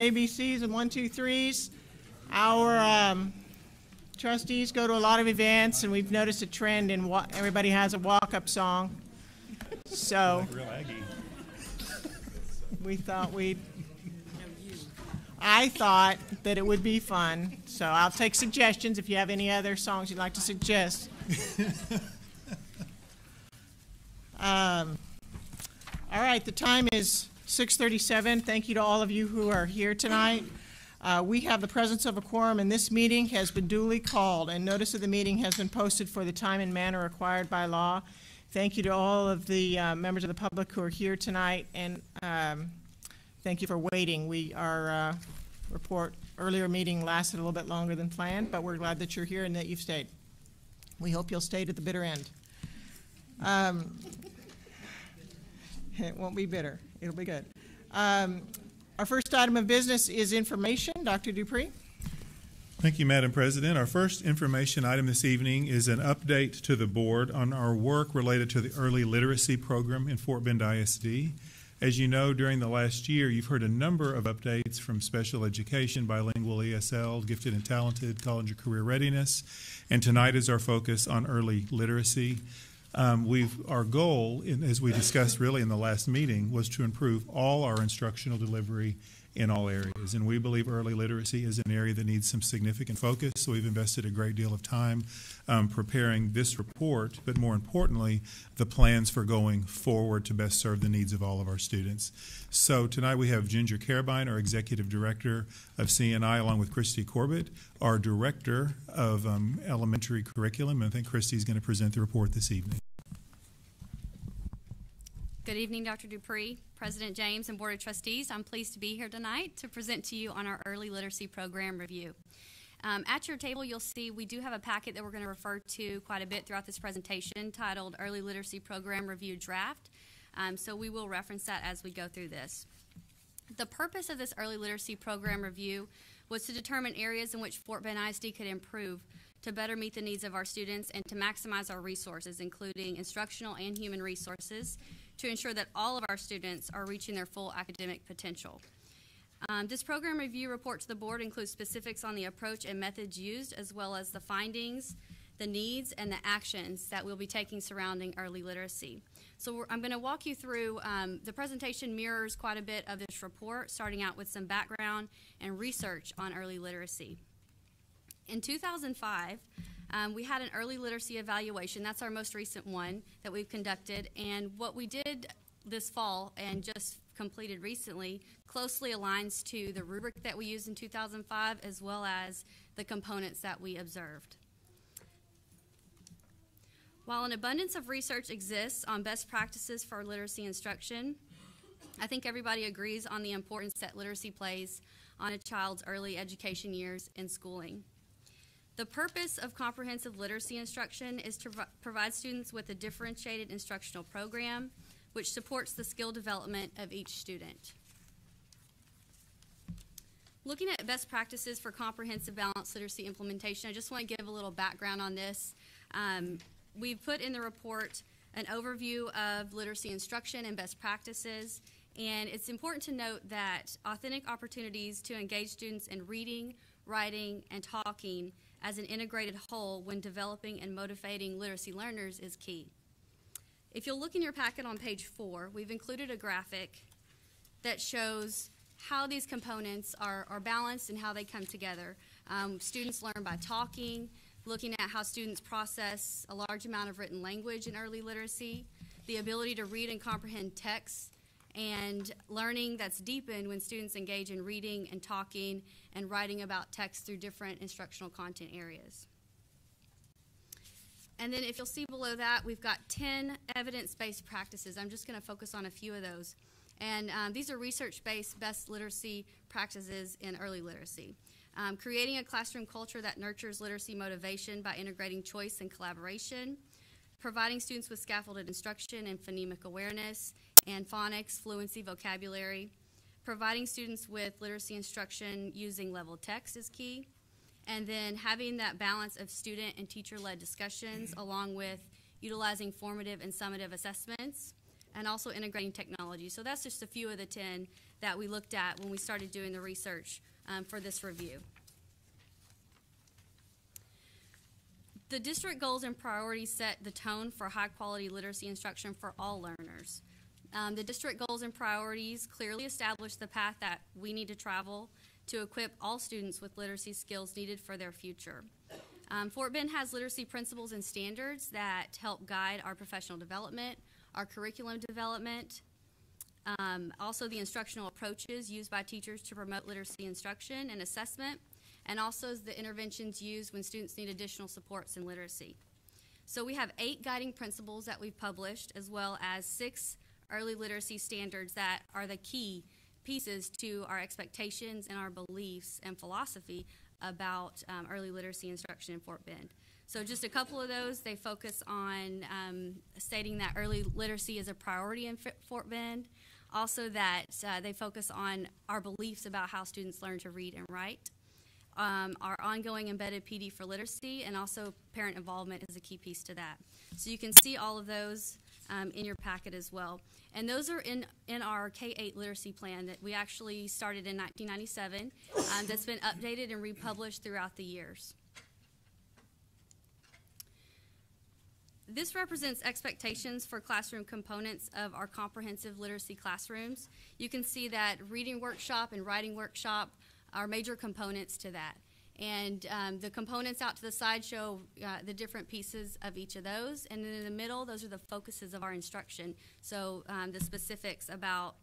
ABCs and one, two, threes. Our um, trustees go to a lot of events, and we've noticed a trend in what everybody has a walk-up song. So we thought we'd. I thought that it would be fun, so I'll take suggestions if you have any other songs you'd like to suggest. Um, all right, the time is 6:37. Thank you to all of you who are here tonight. Uh, we have the presence of a quorum, and this meeting has been duly called, and notice of the meeting has been posted for the time and manner required by law. Thank you to all of the uh, members of the public who are here tonight, and um, thank you for waiting. We, our uh, report earlier meeting lasted a little bit longer than planned, but we're glad that you're here and that you've stayed. We hope you'll stay to the bitter end. Um, it won't be bitter. It'll be good. Um, our first item of business is information. Dr. Dupre. Thank you, Madam President. Our first information item this evening is an update to the board on our work related to the early literacy program in Fort Bend ISD. As you know, during the last year, you've heard a number of updates from special education, bilingual ESL, gifted and talented, college and career readiness, and tonight is our focus on early literacy. Um, we've our goal, in, as we discussed really in the last meeting, was to improve all our instructional delivery in all areas, and we believe early literacy is an area that needs some significant focus. So we've invested a great deal of time um, preparing this report, but more importantly, the plans for going forward to best serve the needs of all of our students. So tonight we have Ginger Carabine, our executive director of CNI, along with Christy Corbett, our director of um, elementary curriculum. And I think Christy is going to present the report this evening. Good evening, Dr. Dupre, President James, and Board of Trustees. I'm pleased to be here tonight to present to you on our early literacy program review. Um, at your table, you'll see we do have a packet that we're going to refer to quite a bit throughout this presentation titled Early Literacy Program Review Draft. Um, so we will reference that as we go through this. The purpose of this early literacy program review was to determine areas in which Fort Bend ISD could improve to better meet the needs of our students and to maximize our resources, including instructional and human resources, to ensure that all of our students are reaching their full academic potential. Um, this program review report to the board includes specifics on the approach and methods used, as well as the findings, the needs, and the actions that we'll be taking surrounding early literacy. So I'm going to walk you through, um, the presentation mirrors quite a bit of this report, starting out with some background and research on early literacy. In 2005, um, we had an early literacy evaluation. That's our most recent one that we've conducted. And what we did this fall and just completed recently closely aligns to the rubric that we used in 2005 as well as the components that we observed. While an abundance of research exists on best practices for literacy instruction, I think everybody agrees on the importance that literacy plays on a child's early education years and schooling. The purpose of comprehensive literacy instruction is to provide students with a differentiated instructional program which supports the skill development of each student. Looking at best practices for comprehensive balanced literacy implementation, I just want to give a little background on this. Um, we've put in the report an overview of literacy instruction and best practices, and it's important to note that authentic opportunities to engage students in reading, writing, and talking as an integrated whole when developing and motivating literacy learners is key. If you'll look in your packet on page four, we've included a graphic that shows how these components are, are balanced and how they come together. Um, students learn by talking, looking at how students process a large amount of written language in early literacy, the ability to read and comprehend text, and learning that's deepened when students engage in reading and talking and writing about text through different instructional content areas. And then if you'll see below that, we've got 10 evidence-based practices. I'm just going to focus on a few of those. And um, these are research-based best literacy practices in early literacy. Um, creating a classroom culture that nurtures literacy motivation by integrating choice and collaboration, providing students with scaffolded instruction and phonemic awareness, and phonics, fluency, vocabulary. Providing students with literacy instruction using level text is key. And then having that balance of student and teacher led discussions along with utilizing formative and summative assessments and also integrating technology. So that's just a few of the 10 that we looked at when we started doing the research um, for this review. The district goals and priorities set the tone for high quality literacy instruction for all learners. Um, the district goals and priorities clearly establish the path that we need to travel to equip all students with literacy skills needed for their future. Um, Fort Bend has literacy principles and standards that help guide our professional development, our curriculum development, um, also the instructional approaches used by teachers to promote literacy instruction and assessment, and also the interventions used when students need additional supports in literacy. So we have eight guiding principles that we've published, as well as six early literacy standards that are the key pieces to our expectations and our beliefs and philosophy about um, early literacy instruction in Fort Bend. So, just a couple of those, they focus on um, stating that early literacy is a priority in Fort Bend. Also, that uh, they focus on our beliefs about how students learn to read and write. Um, our ongoing embedded PD for literacy, and also parent involvement is a key piece to that. So, you can see all of those um, in your packet as well. And those are in, in our K 8 literacy plan that we actually started in 1997, um, that's been updated and republished throughout the years. This represents expectations for classroom components of our comprehensive literacy classrooms. You can see that reading workshop and writing workshop are major components to that. And um, the components out to the side show uh, the different pieces of each of those. And then in the middle, those are the focuses of our instruction. So um, the specifics about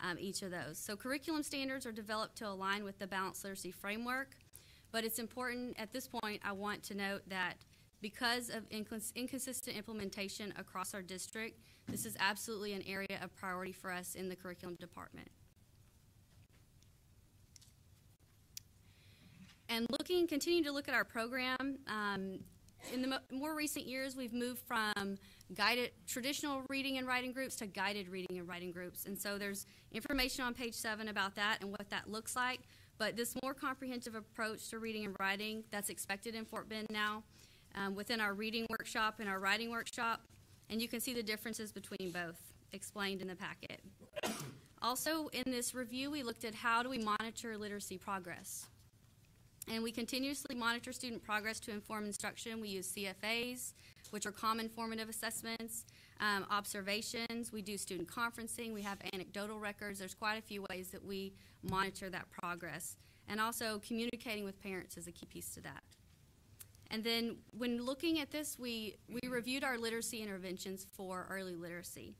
um, each of those. So curriculum standards are developed to align with the balanced literacy framework. But it's important at this point, I want to note that because of incons- inconsistent implementation across our district, this is absolutely an area of priority for us in the curriculum department. And looking, continuing to look at our program, um, in the mo- more recent years, we've moved from guided traditional reading and writing groups to guided reading and writing groups. And so there's information on page seven about that and what that looks like. But this more comprehensive approach to reading and writing that's expected in Fort Bend now um, within our reading workshop and our writing workshop. And you can see the differences between both explained in the packet. Also, in this review, we looked at how do we monitor literacy progress. And we continuously monitor student progress to inform instruction. We use CFAs, which are common formative assessments, um, observations. We do student conferencing. We have anecdotal records. There's quite a few ways that we monitor that progress. And also, communicating with parents is a key piece to that. And then, when looking at this, we, we reviewed our literacy interventions for early literacy.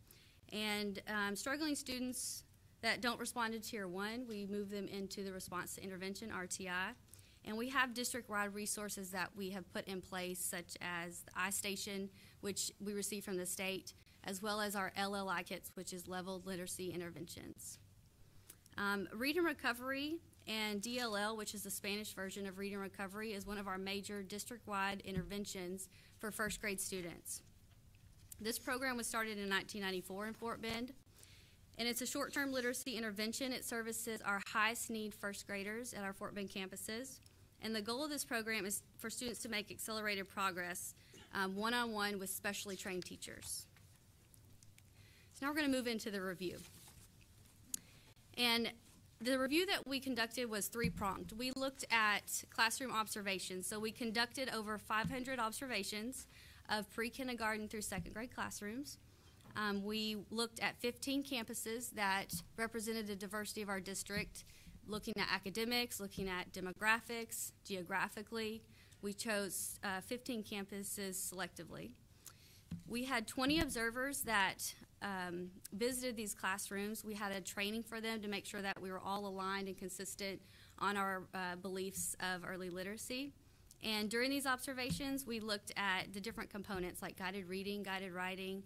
And um, struggling students that don't respond to Tier 1, we move them into the Response to Intervention, RTI. And we have district wide resources that we have put in place, such as the iStation, which we receive from the state, as well as our LLI kits, which is leveled literacy interventions. Um, reading recovery and DLL, which is the Spanish version of reading recovery, is one of our major district wide interventions for first grade students. This program was started in 1994 in Fort Bend. And it's a short term literacy intervention. It services our highest need first graders at our Fort Bend campuses. And the goal of this program is for students to make accelerated progress one on one with specially trained teachers. So now we're going to move into the review. And the review that we conducted was three pronged. We looked at classroom observations. So we conducted over 500 observations of pre kindergarten through second grade classrooms. Um, we looked at 15 campuses that represented the diversity of our district looking at academics, looking at demographics, geographically. We chose uh, 15 campuses selectively. We had 20 observers that um, visited these classrooms. We had a training for them to make sure that we were all aligned and consistent on our uh, beliefs of early literacy. And during these observations, we looked at the different components like guided reading, guided writing,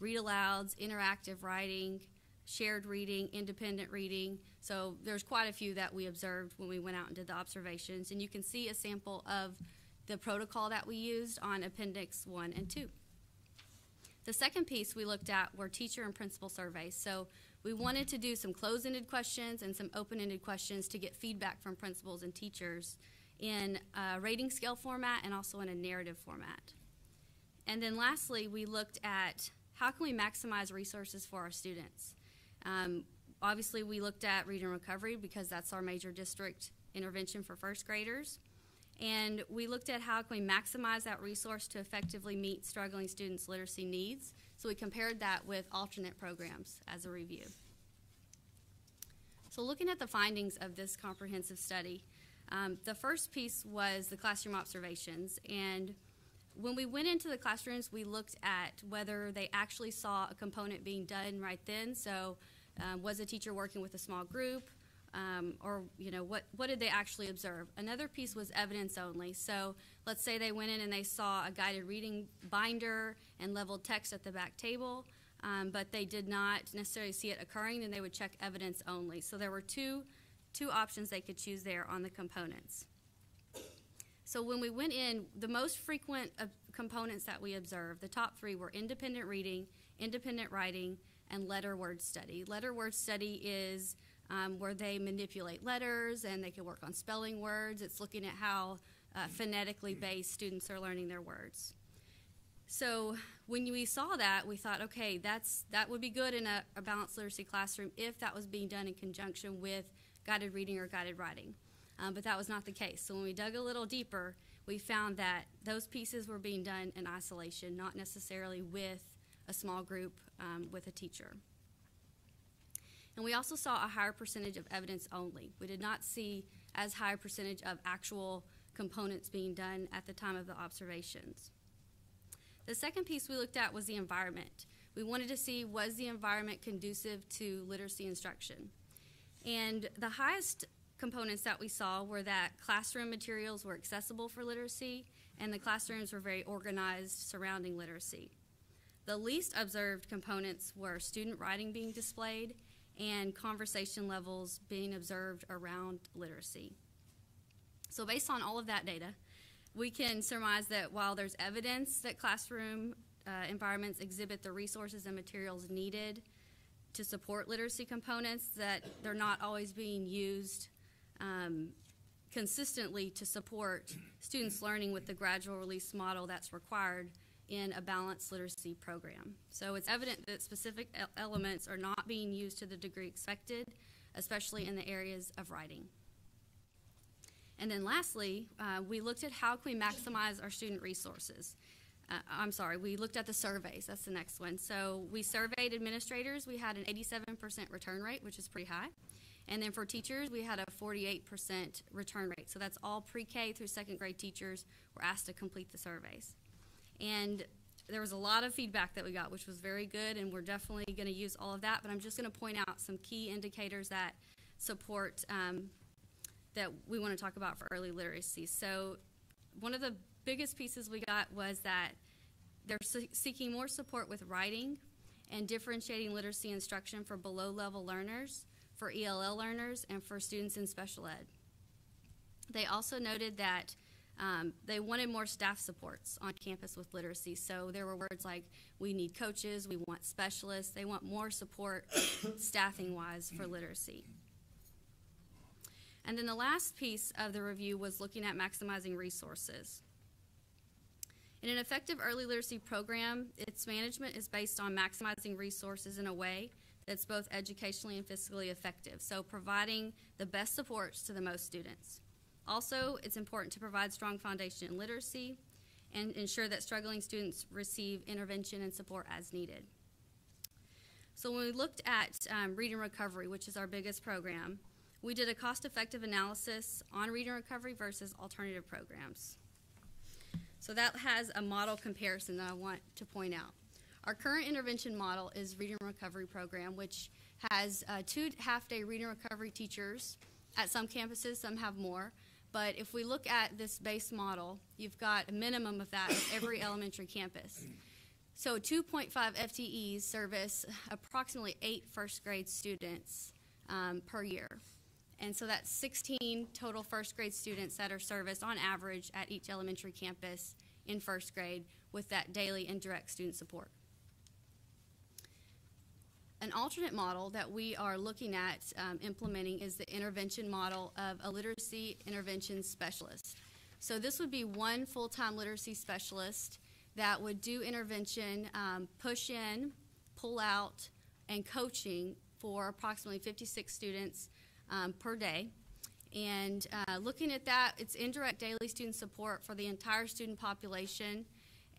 read alouds, interactive writing, shared reading, independent reading. So there's quite a few that we observed when we went out and did the observations. And you can see a sample of the protocol that we used on Appendix 1 and 2. The second piece we looked at were teacher and principal surveys. So we wanted to do some closed ended questions and some open ended questions to get feedback from principals and teachers in a rating scale format and also in a narrative format. And then lastly, we looked at how can we maximize resources for our students. Um, obviously, we looked at reading recovery because that's our major district intervention for first graders. And we looked at how can we maximize that resource to effectively meet struggling students' literacy needs. So we compared that with alternate programs as a review. So looking at the findings of this comprehensive study, um, the first piece was the classroom observations. And when we went into the classrooms, we looked at whether they actually saw a component being done right then. So um, was a teacher working with a small group? Um, or you know what what did they actually observe? Another piece was evidence only. So let's say they went in and they saw a guided reading binder and leveled text at the back table um, but they did not necessarily see it occurring then they would check evidence only. So there were two two options they could choose there on the components. So when we went in the most frequent uh, components that we observed the top three were independent reading independent writing and letter word study letter word study is um, where they manipulate letters and they can work on spelling words. It's looking at how uh, phonetically based students are learning their words. So when we saw that, we thought, okay, that's that would be good in a, a balanced literacy classroom if that was being done in conjunction with guided reading or guided writing. Um, but that was not the case. So when we dug a little deeper, we found that those pieces were being done in isolation, not necessarily with a small group um, with a teacher. And we also saw a higher percentage of evidence only. We did not see as high a percentage of actual components being done at the time of the observations. The second piece we looked at was the environment. We wanted to see was the environment conducive to literacy instruction. And the highest components that we saw were that classroom materials were accessible for literacy and the classrooms were very organized surrounding literacy. The least observed components were student writing being displayed and conversation levels being observed around literacy. So, based on all of that data, we can surmise that while there's evidence that classroom uh, environments exhibit the resources and materials needed to support literacy components, that they're not always being used um, consistently to support students learning with the gradual release model that's required in a balanced literacy program. So it's evident that specific elements are not being used to the degree expected, especially in the areas of writing. And then lastly, uh, we looked at how can we maximize our student resources. Uh, I'm sorry, we looked at the surveys. That's the next one. So we surveyed administrators. We had an 87% return rate, which is pretty high. And then for teachers, we had a 48% return rate. So that's all pre K through second grade teachers were asked to complete the surveys. And there was a lot of feedback that we got, which was very good, and we're definitely going to use all of that. But I'm just going to point out some key indicators that support um, that we want to talk about for early literacy. So, one of the biggest pieces we got was that they're seeking more support with writing and differentiating literacy instruction for below level learners, for ELL learners, and for students in special ed. They also noted that um, they wanted more staff supports on campus with literacy. So there were words like, we need coaches, we want specialists, they want more support staffing wise for literacy. And then the last piece of the review was looking at maximizing resources. In an effective early literacy program, its management is based on maximizing resources in a way that's both educationally and fiscally effective. So, providing the best supports to the most students. Also, it's important to provide strong foundation in literacy and ensure that struggling students receive intervention and support as needed. So, when we looked at um, reading recovery, which is our biggest program, we did a cost effective analysis on reading recovery versus alternative programs. So, that has a model comparison that I want to point out. Our current intervention model is Reading Recovery Program, which has uh, two half day reading recovery teachers. At some campuses, some have more. But if we look at this base model, you've got a minimum of that at every elementary campus. So 2.5 FTEs service approximately eight first grade students um, per year. And so that's 16 total first grade students that are serviced on average at each elementary campus in first grade with that daily and direct student support. An alternate model that we are looking at um, implementing is the intervention model of a literacy intervention specialist. So, this would be one full time literacy specialist that would do intervention, um, push in, pull out, and coaching for approximately 56 students um, per day. And uh, looking at that, it's indirect daily student support for the entire student population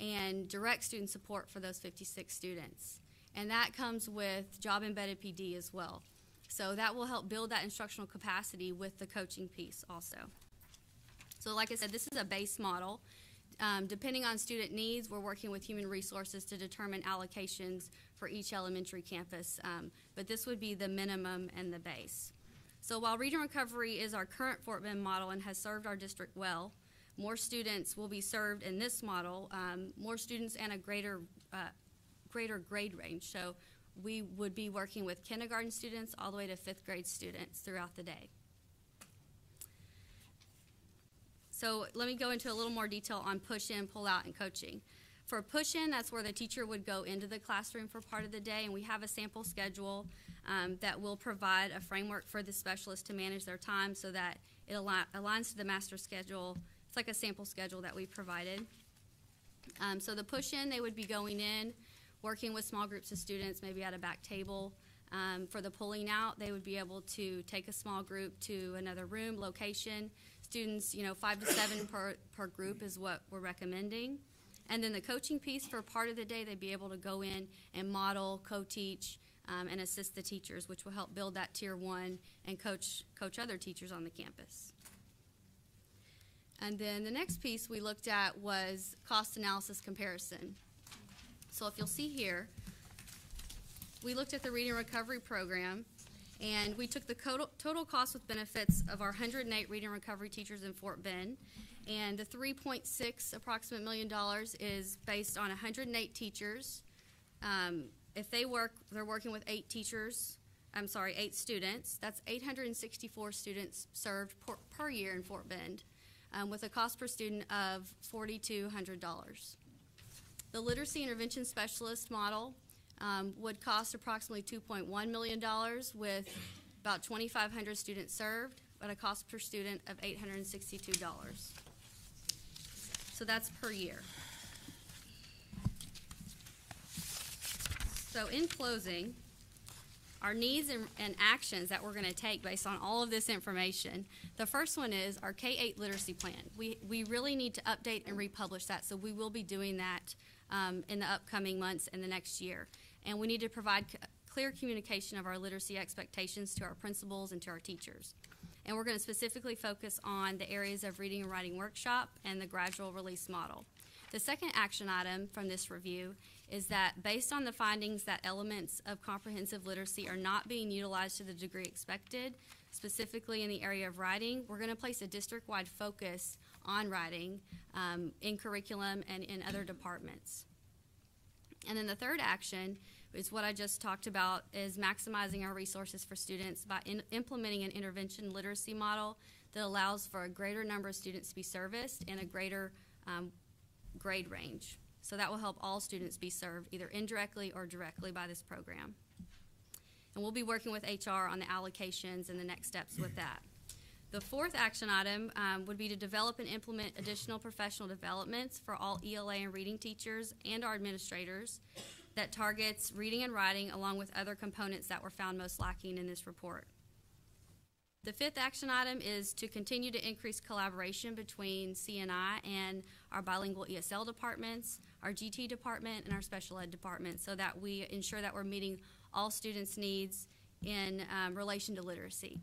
and direct student support for those 56 students. And that comes with job embedded PD as well. So that will help build that instructional capacity with the coaching piece also. So, like I said, this is a base model. Um, depending on student needs, we're working with human resources to determine allocations for each elementary campus. Um, but this would be the minimum and the base. So, while reading recovery is our current Fort Bend model and has served our district well, more students will be served in this model, um, more students and a greater, uh, greater grade range. So, we would be working with kindergarten students all the way to fifth grade students throughout the day. So let me go into a little more detail on push in, pull out, and coaching. For push in, that's where the teacher would go into the classroom for part of the day, and we have a sample schedule um, that will provide a framework for the specialist to manage their time so that it align, aligns to the master schedule. It's like a sample schedule that we provided. Um, so the push in, they would be going in, working with small groups of students, maybe at a back table. Um, for the pulling out, they would be able to take a small group to another room, location. Students, you know, five to seven per, per group is what we're recommending. And then the coaching piece for part of the day, they'd be able to go in and model, co-teach, um, and assist the teachers, which will help build that tier one and coach coach other teachers on the campus. And then the next piece we looked at was cost analysis comparison. So if you'll see here, we looked at the reading recovery program and we took the total, cost with benefits of our 108 reading recovery teachers in Fort Bend. And the 3.6 approximate million dollars is based on 108 teachers. Um, if they work, they're working with eight teachers. I'm sorry, eight students. That's 864 students served per, per year in Fort Bend, um, with a cost per student of $4,200. The literacy intervention specialist model um, would cost approximately $2.1 million with about 2,500 students served, at a cost per student of $862. So that's per year. So in closing, our needs and, and actions that we're going to take based on all of this information. The first one is our K 8 literacy plan. We, we really need to update and republish that, so we will be doing that um, in the upcoming months and the next year. And we need to provide clear communication of our literacy expectations to our principals and to our teachers. And we're going to specifically focus on the areas of reading and writing workshop and the gradual release model. The second action item from this review is that based on the findings that elements of comprehensive literacy are not being utilized to the degree expected, specifically in the area of writing, we're going to place a district wide focus on writing um, in curriculum and in other departments. And then the third action is what I just talked about is maximizing our resources for students by in, implementing an intervention literacy model that allows for a greater number of students to be serviced and a greater um, grade range. So that will help all students be served either indirectly or directly by this program. And we'll be working with HR on the allocations and the next steps with that. The fourth action item um, would be to develop and implement additional professional developments for all ELA and reading teachers and our administrators that targets reading and writing along with other components that were found most lacking in this report. The fifth action item is to continue to increase collaboration between CNI and our bilingual ESL departments, our GT department, and our special ed department so that we ensure that we're meeting all students' needs in um, relation to literacy.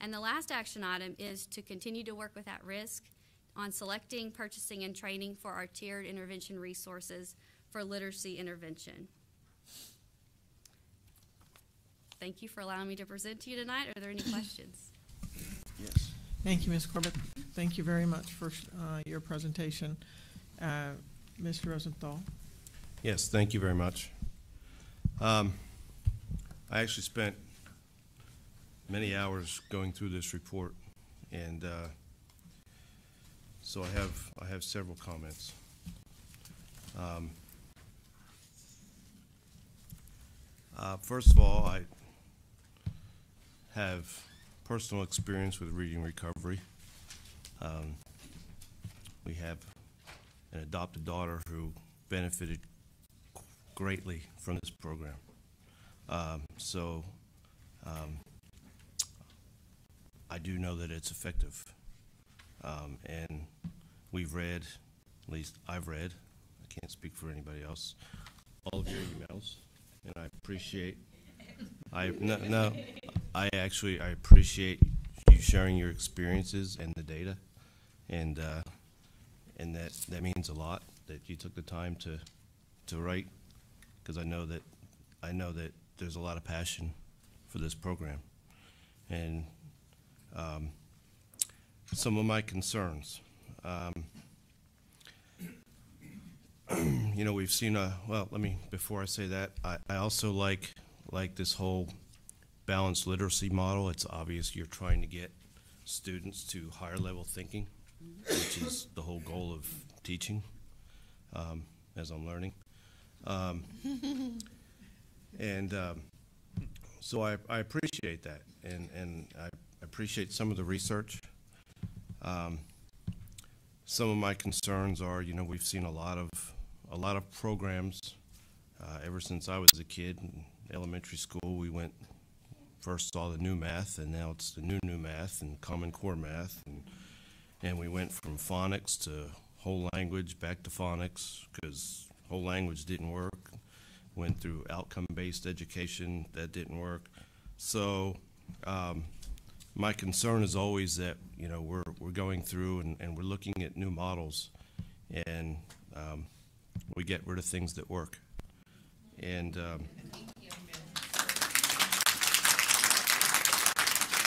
And the last action item is to continue to work with at risk on selecting, purchasing, and training for our tiered intervention resources for literacy intervention. Thank you for allowing me to present to you tonight. Are there any questions? Yes. Thank you, Ms. Corbett. Thank you very much for uh, your presentation. Uh, Mr. Rosenthal? Yes, thank you very much. Um, I actually spent many hours going through this report, and uh, so I have I have several comments. Um, uh, first of all, I have personal experience with reading recovery. Um, we have an adopted daughter who benefited greatly from this program. Um, so um, I do know that it's effective. Um, and we've read, at least I've read, I can't speak for anybody else, all of your emails, and I appreciate, I, no, no, I actually, I appreciate you sharing your experiences and the data, and, uh, and that, that means a lot, that you took the time to, to write, because I know that, I know that there's a lot of passion for this program. And, um, some of my concerns. Um, you know, we've seen a, well, let me, before I say that, I, I also like, like this whole balanced literacy model. It's obvious you're trying to get students to higher level thinking, which is the whole goal of teaching, um, as I'm learning. Um, and um, so I, I appreciate that, and, and I appreciate some of the research. Um, some of my concerns are, you know, we've seen a lot of a lot of programs uh, ever since I was a kid in elementary school. We went first saw the new math, and now it's the new new math and Common Core math, and and we went from phonics to whole language back to phonics because whole language didn't work. Went through outcome based education that didn't work. So. Um, my concern is always that you know we're we're going through and, and we're looking at new models, and um, we get rid of things that work. And um,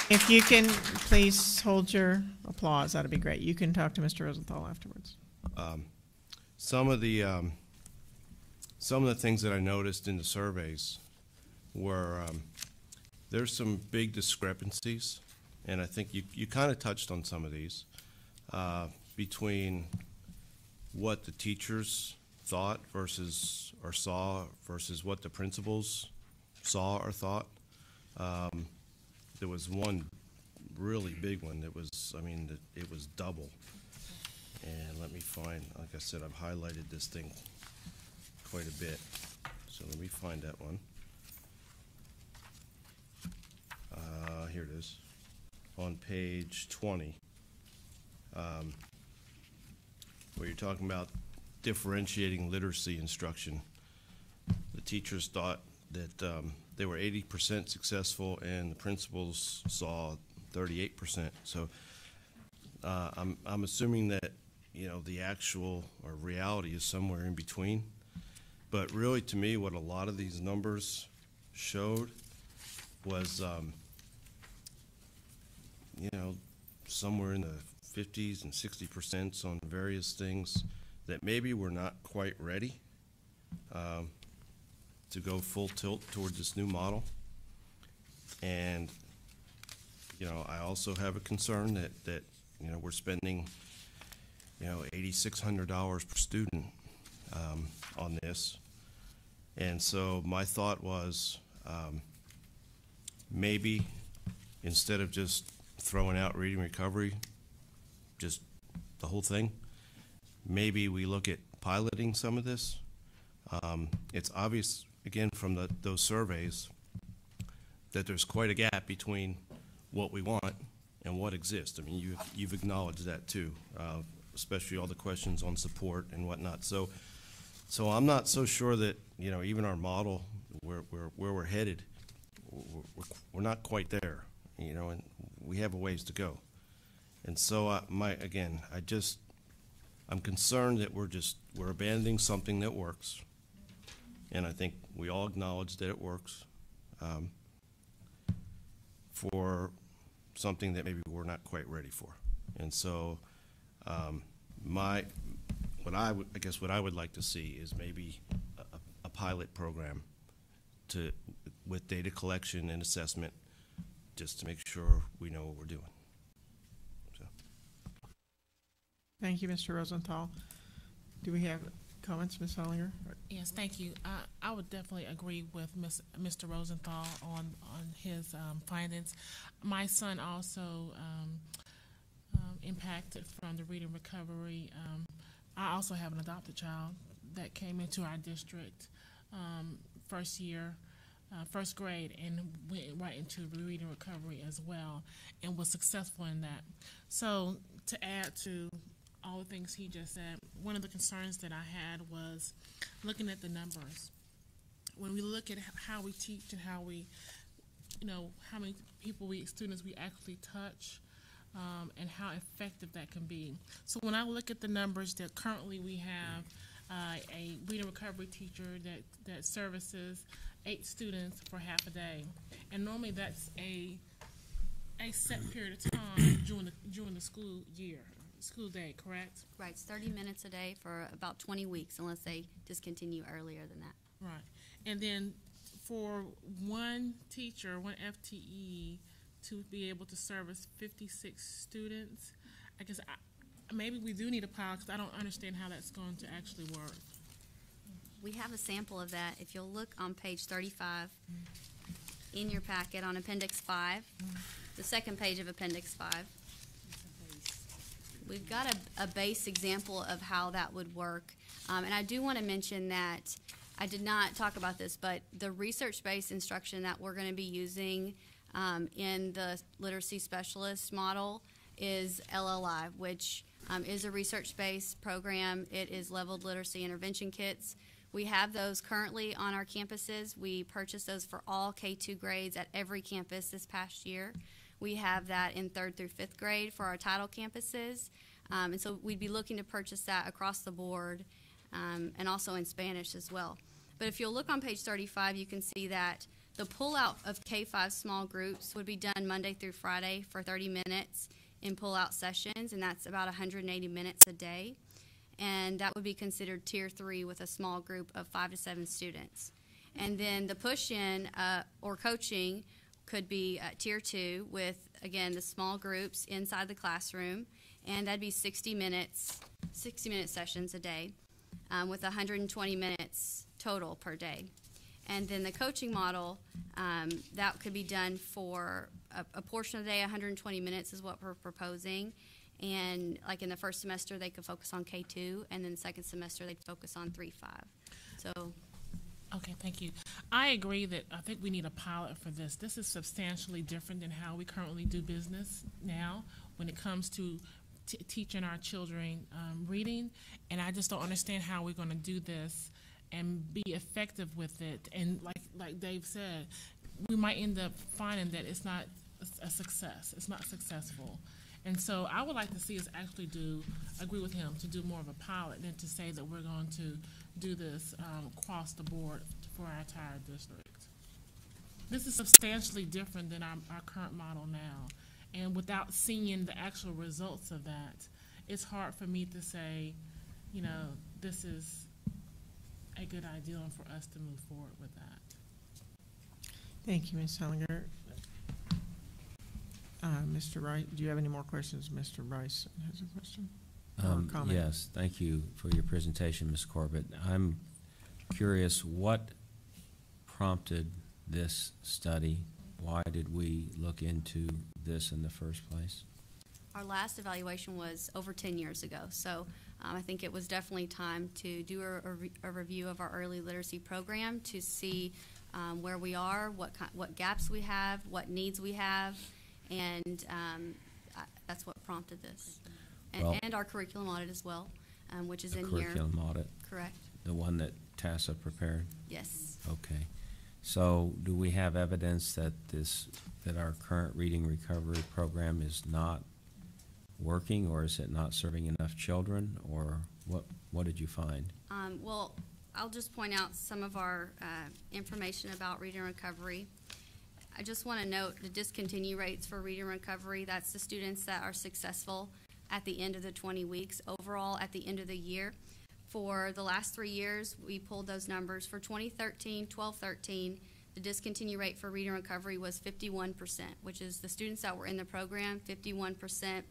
If you can, please hold your applause, that'd be great. You can talk to Mr. Rosenthal afterwards. some of the um, some of the things that I noticed in the surveys were um, there's some big discrepancies, and I think you you kind of touched on some of these uh, between what the teachers thought versus or saw versus what the principals saw or thought. Um, there was one really big one that was, I mean, it was double. And let me find, like I said, I've highlighted this thing quite a bit. So let me find that one. Uh, here it is. On page 20. Um, where you're talking about differentiating literacy instruction. The teachers thought that um, they were 80% successful, and the principals saw 38%. So uh, I'm, I'm assuming that you know the actual or reality is somewhere in between. But really, to me, what a lot of these numbers showed was, um, you know, somewhere in the 50s and 60 percent on various things that maybe we're not quite ready um, to go full tilt toward this new model. And, you know, I also have a concern that, that, you know, we're spending, you know, $8,600 per student um, on this. And so my thought was, um, maybe instead of just throwing out reading recovery, just the whole thing, maybe we look at piloting some of this. Um, it's obvious, again, from the, those surveys, that there's quite a gap between what we want and what exists. I mean, you, you've acknowledged that too, uh, especially all the questions on support and whatnot. So, so I'm not so sure that you know even our model, where where, where we're headed, we're, we're, we're not quite there. You know, and we have a ways to go. And so, uh, my again, I just I'm concerned that we're just we're abandoning something that works, and I think we all acknowledge that it works um, for something that maybe we're not quite ready for. And so, um, my what I would I guess what I would like to see is maybe a, a pilot program to with data collection and assessment, just to make sure we know what we're doing. So. Thank you, Mr. Rosenthal. Do we have comments, Ms. Hollinger? Yes, thank you. I, I would definitely agree with Ms., Mr. Rosenthal on, on his um, findings. My son also um, um, impacted from the reading recovery. Um, I also have an adopted child that came into our district um, first year uh, first grade and went right into reading recovery as well and was successful in that. So, to add to all the things he just said, one of the concerns that I had was looking at the numbers. When we look at how we teach and how we, you know, how many people we, students we actually touch, um, and how effective that can be. So when I look at the numbers that currently we have, uh, a reading recovery teacher that, that services eight students for half a day. And normally that's a, a set period of time during the, during the school year, school day, correct? Right, it's 30 minutes a day for about 20 weeks unless they discontinue earlier than that. Right. And then for one teacher, one FTE, to be able to service 56 students, I guess I, maybe we do need a pilot because I don't understand how that's going to actually work. We have a sample of that. If you'll look on page 35 in your packet on Appendix 5, the second page of Appendix 5. We've got a, a base example of how that would work. Um, and I do want to mention that I did not talk about this, but the research-based instruction that we're going to be using um, in the literacy specialist model is LLI, which um, is a research-based program. It is leveled literacy intervention kits. We have those currently on our campuses. We purchased those for all K2 grades at every campus this past year. We have that in third through fifth grade for our title campuses. Um, and so we'd be looking to purchase that across the board um, and also in Spanish as well. But if you'll look on page 35, you can see that the pullout of K5 small groups would be done Monday through Friday for 30 minutes in pullout sessions, and that's about 180 minutes a day. And that would be considered tier three with a small group of five to seven students. And then the push in uh, or coaching could be uh, tier two with, again, the small groups inside the classroom, and that'd be 60 minutes, 60 minute sessions a day um, with 120 minutes total per day. And then the coaching model, um, that could be done for a, a portion of the day, 120 minutes is what we're proposing. And like in the first semester, they could focus on K2, and then the second semester, they'd focus on 3 5. So Okay, thank you. I agree that I think we need a pilot for this. This is substantially different than how we currently do business now when it comes to teaching our children um, reading. And I just don't understand how we're going to do this and be effective with it. And like like Dave said, we might end up finding that it's not a success. It's not successful. And so I would like to see us actually do, agree with him, to do more of a pilot than to say that we're going to do this um, across the board for our entire district. This is substantially different than our, our current model now. And without seeing the actual results of that, it's hard for me to say, you know, this is a good idea and for us to move forward with that. Thank you, Ms. Hellinger. Uh, Mr. Rice, do you have any more questions? Mr. Rice has a question? Or Um, comment? Yes, thank you for your presentation, Ms. Corbett. I'm curious, what prompted this study? Why did we look into this in the first place? Our last evaluation was over 10 years ago, so um, I think it was definitely time to do a, a re- a review of our early literacy program to see um, where we are, what what gaps we have, what needs we have, and um, I, that's what prompted this. And, Well- and our curriculum audit as well, um, which is in here. Curriculum audit, Correct. the one that TASA prepared? Yes. Okay. So do we have evidence that this, that our current reading recovery program is not working, or is it not serving enough children, or what, what did you find? Um, well, I'll just point out some of our uh, information about reading recovery. I just want to note the discontinue rates for reading recovery. That's the students that are successful at the end of the 20 weeks. Overall, at the end of the year, for the last three years, we pulled those numbers. For 2013, 12, 13, the discontinue rate for reading recovery was 51%, which is the students that were in the program, 51%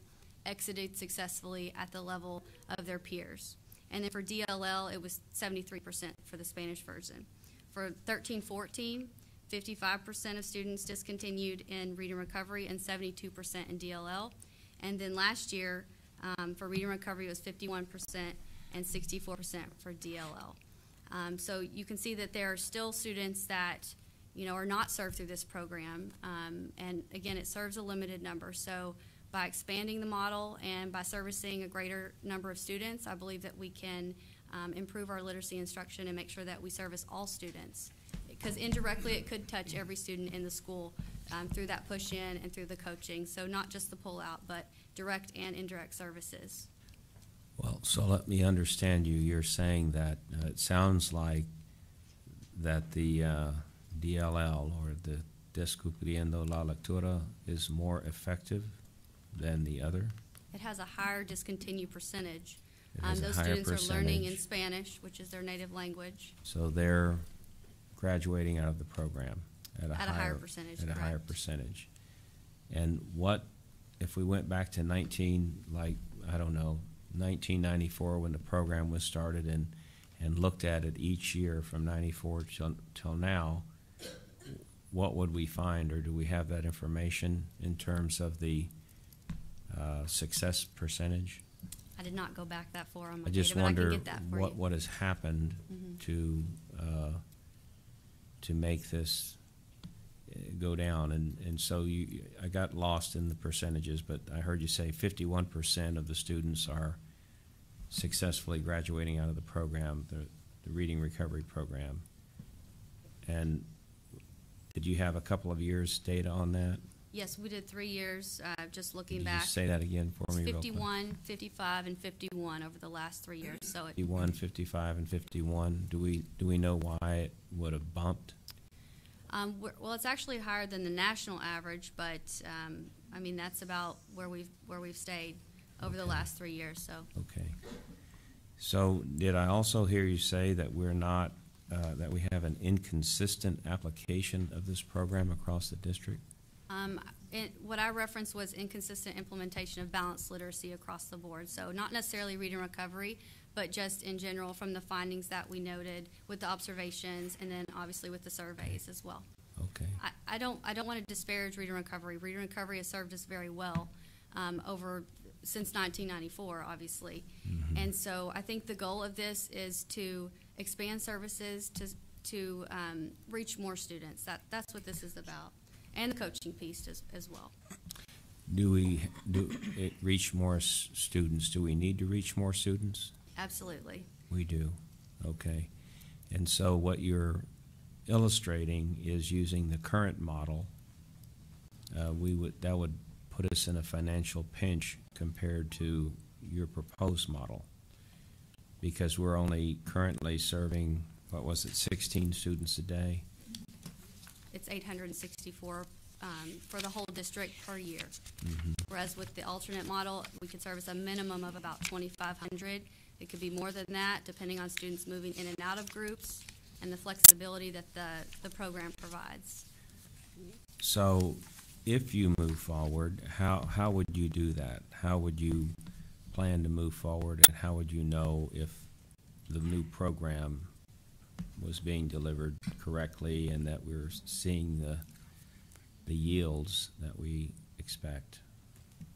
exited successfully at the level of their peers. And then for DLL, it was 73% for the Spanish version. For 13 14, 55% of students discontinued in reading recovery and 72% in DLL. And then last year, um, for reading recovery, it was 51% and 64% for DLL. Um, so you can see that there are still students that you know, are not served through this program. Um, and again, it serves a limited number. So by expanding the model and by servicing a greater number of students, I believe that we can um, improve our literacy instruction and make sure that we service all students. Because indirectly, it could touch every student in the school um, through that push in and through the coaching. So not just the pull out, but direct and indirect services. Well, so let me understand you. You're saying that uh, it sounds like that the uh, DLL or the Descubriendo la Lectura is more effective than the other. It has a higher discontinue percentage. Um, those students are learning in. Spanish, which is their native language. So they're graduating out of the program at a At a higher higher percentage, At a higher percentage. And what, if we went back to nineteen, like, I don't know, nineteen ninety-four, when the program was started and, and looked at it each year from ninety-four till, till now, what would we find, or do we have that information in terms of the, uh, success percentage? I did not go back that far on my I just data, I wonder get that for what, you. what has happened Mhm. to, uh, to make this uh, go down. And, and so you, I got lost in the percentages, but I heard you say fifty-one percent of the students are successfully graduating out of the program, the, the Reading Recovery Program. And did you have a couple of years data on that? Yes, we did three years, uh, just looking Could you back. just say that again for It's me real quick? 51, 55, and 51 over the last three years, so it, 51, 55, and fifty-one. Do we, do we know why it would have bumped? um, we're- well, it's actually higher than the national average, but, um, I mean, that's about where we've, where we've stayed over the Okay. last three years, so. Okay. So did I also hear you say that we're not, uh, that we have an inconsistent application of this program across the district? Um, it, what I referenced was inconsistent implementation of balanced literacy across the board. So not necessarily reading recovery, but just in general from the findings that we noted with the observations and then obviously with the surveys as well. Okay. I, I don't I don't want to disparage reading recovery. Reading recovery has served us very well um, over since 1994, obviously, and so I think the goal of this is to expand services to to um, reach more students. That that's what this is about, and the coaching piece as, as well. Do we, do it reach more s- students? Do we need to reach more students? Absolutely. We do. Okay. And so what you're illustrating is using the current model. Uh, we would, that would put us in a financial pinch compared to your proposed model. Because we're only currently serving, what was it, sixteen students a day? It's 864 um, for the whole district per year. Whereas with the alternate model, we could service a minimum of about 2,500. It could be more than that, depending on students moving in and out of groups and the flexibility that the, the program provides. So if you move forward, how, how would you do that? How would you plan to move forward and how would you know if the new program was being delivered correctly and that we're seeing the, the yields that we expect?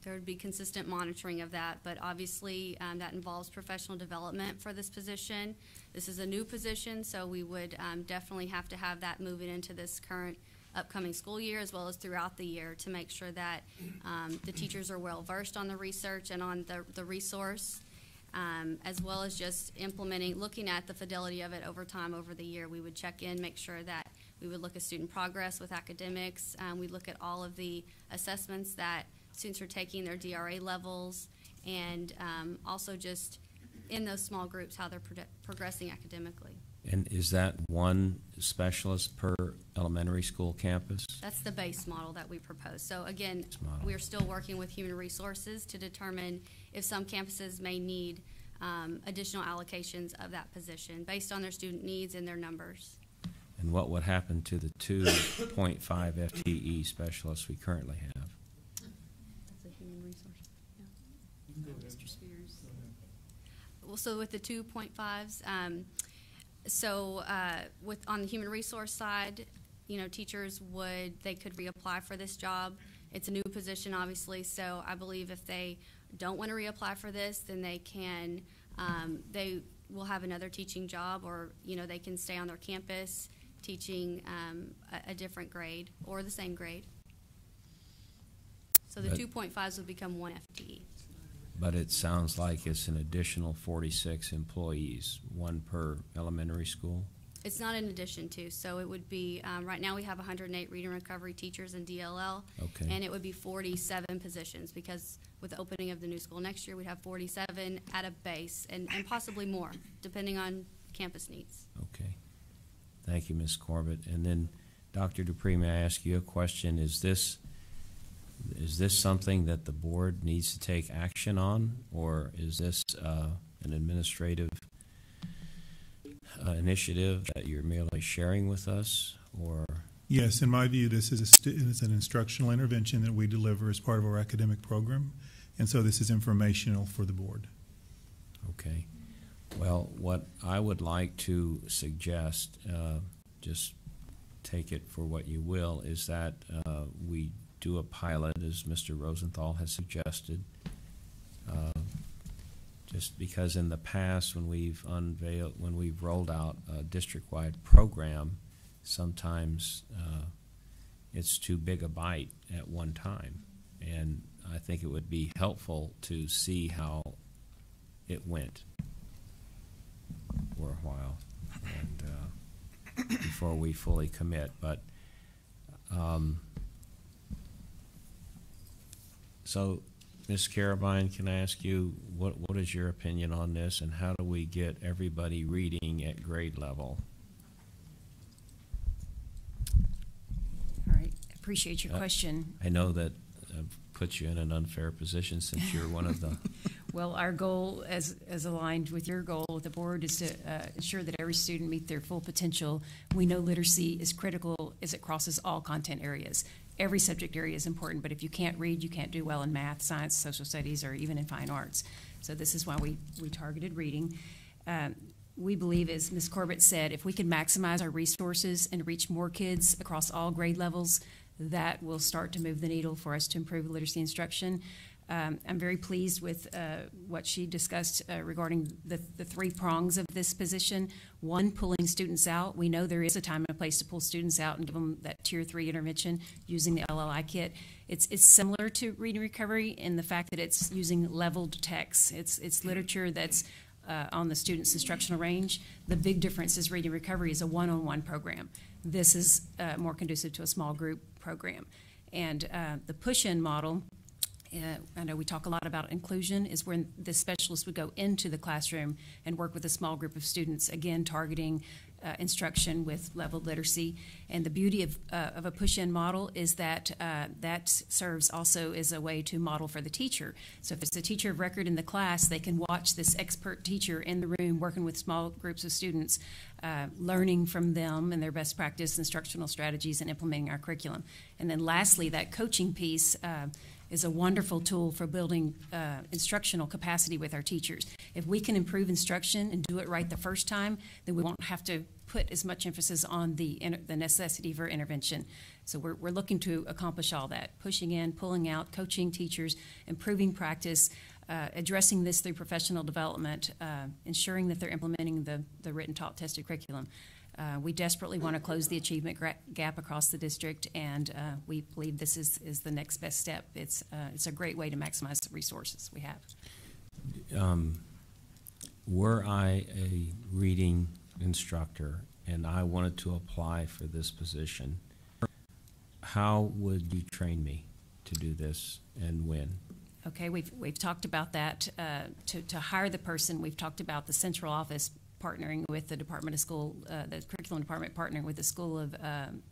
There would be consistent monitoring of that, but obviously, um, that involves professional development for this position. This is a new position, so we would, um, definitely have to have that moving into this current upcoming school year as well as throughout the year to make sure that, um, the teachers are well versed on the research and on the, the resource, um, as well as just implementing, looking at the fidelity of it over time, over the year. We would check in, make sure that we would look at student progress with academics. Um, we look at all of the assessments that students are taking, their DRA levels, and um, also just in those small groups, how they're prode- progressing academically. And is that one specialist per elementary school campus? That's the base model that we propose. So again, we are still working with human resources to determine if some campuses may need um, additional allocations of that position based on their student needs and their numbers. And what would happen to the two point five FTE specialists we currently have? That's a human resource. Mr. Spears. Well, so with the two point fives, um, so, uh, with, on the human resource side, you know, teachers would, they could reapply for this job. It's a new position, obviously, so I believe if they don't want to reapply for this, then they can, um, they will have another teaching job, or, you know, they can stay on their campus teaching um, a, a different grade or the same grade. So the But- 2.5s would become one FTE. But it sounds like it's an additional forty-six employees, one per elementary school? It's not in addition to, so it would be, um, right now we have 108 reading recovery teachers in DLL. Okay. And it would be 47 positions, because with the opening of the new school next year, we'd have 47 at a base, and, and possibly more, depending on campus needs. Okay. Thank you, Ms. Corbett. And then, Dr. Dupre, may I ask you a question? Is this, is this something that the board needs to take action on? Or is this uh, an administrative uh, initiative that you're merely sharing with us? Or, Yes, in my view, this is it's an instructional intervention that we deliver as part of our academic program, and so this is informational for the board. okay. Well, what I would like to suggest, uh, just take it for what you will, is that uh, we do a pilot, as Mr. Rosenthal has suggested. Uh, Just because in the past, when we've unveiled, when we've rolled out a district-wide program, sometimes uh, it's too big a bite at one time. And I think it would be helpful to see how it went for a while and uh, before we fully commit. But um, so, Ms. Carabine, can I ask you what what is your opinion on this, and how do we get everybody reading at grade level? All right, appreciate your Uh, question. I know that I've put you in an unfair position since you're one of the. Well, our goal, as, as aligned with your goal with the board, is to uh, ensure that every student meet their full potential. We know literacy is critical as it crosses all content areas. Every subject area is important, but if you can't read, you can't do well in math, science, social studies, or even in fine arts. So this is why we, we targeted reading. Um, we believe, as Ms. Corbett said, if we can maximize our resources and reach more kids across all grade levels, that will start to move the needle for us to improve literacy instruction. Um, I'm very pleased with uh, what she discussed uh, regarding the, the three prongs of this position. One, pulling students out. We know there is a time and a place to pull students out and give them that tier three intervention using the LLI kit. It's, it's similar to reading recovery in the fact that it's using leveled texts. It's, it's literature that's uh, on the student's instructional range. The big difference is reading recovery is a one-on-one program. This is uh, more conducive to a small group program. And uh, the push-in model, uh, I know we talk a lot about inclusion, is when the specialist would go into the classroom and work with a small group of students, again, targeting uh, instruction with leveled literacy. And the beauty of, uh, of a push-in model is that uh, that serves also as a way to model for the teacher. So if it's a teacher of record in the class, they can watch this expert teacher in the room working with small groups of students, uh, learning from them and their best practice instructional strategies and implementing our curriculum. And then lastly, that coaching piece uh, is a wonderful tool for building uh, instructional capacity with our teachers. If we can improve instruction and do it right the first time, then we won't have to put as much emphasis on the, the necessity for intervention. So we're, we're looking to accomplish all that, pushing in, pulling out, coaching teachers, improving practice, uh, addressing this through professional development, uh, ensuring that they're implementing the, the written, taught, tested curriculum. Uh, we desperately want to close the achievement gap across the district, and uh, we believe this is, is the next best step. It's, uh, it's a great way to maximize the resources we have. Um, were I a reading instructor and I wanted to apply for this position, how would you train me to do this and when? Okay, we've, we've talked about that. Uh, to, to hire the person, we've talked about the central office partnering with the Department of School, uh, the curriculum department partnering with the School of um,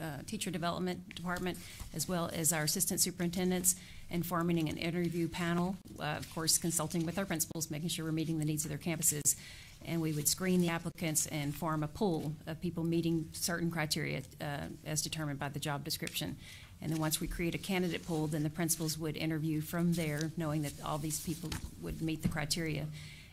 uh, Teacher Development Department, as well as our assistant superintendents, and forming an interview panel, uh, of course, consulting with our principals, making sure we're meeting the needs of their campuses. And we would screen the applicants and form a pool of people meeting certain criteria uh, as determined by the job description. And then once we create a candidate pool, then the principals would interview from there, knowing that all these people would meet the criteria.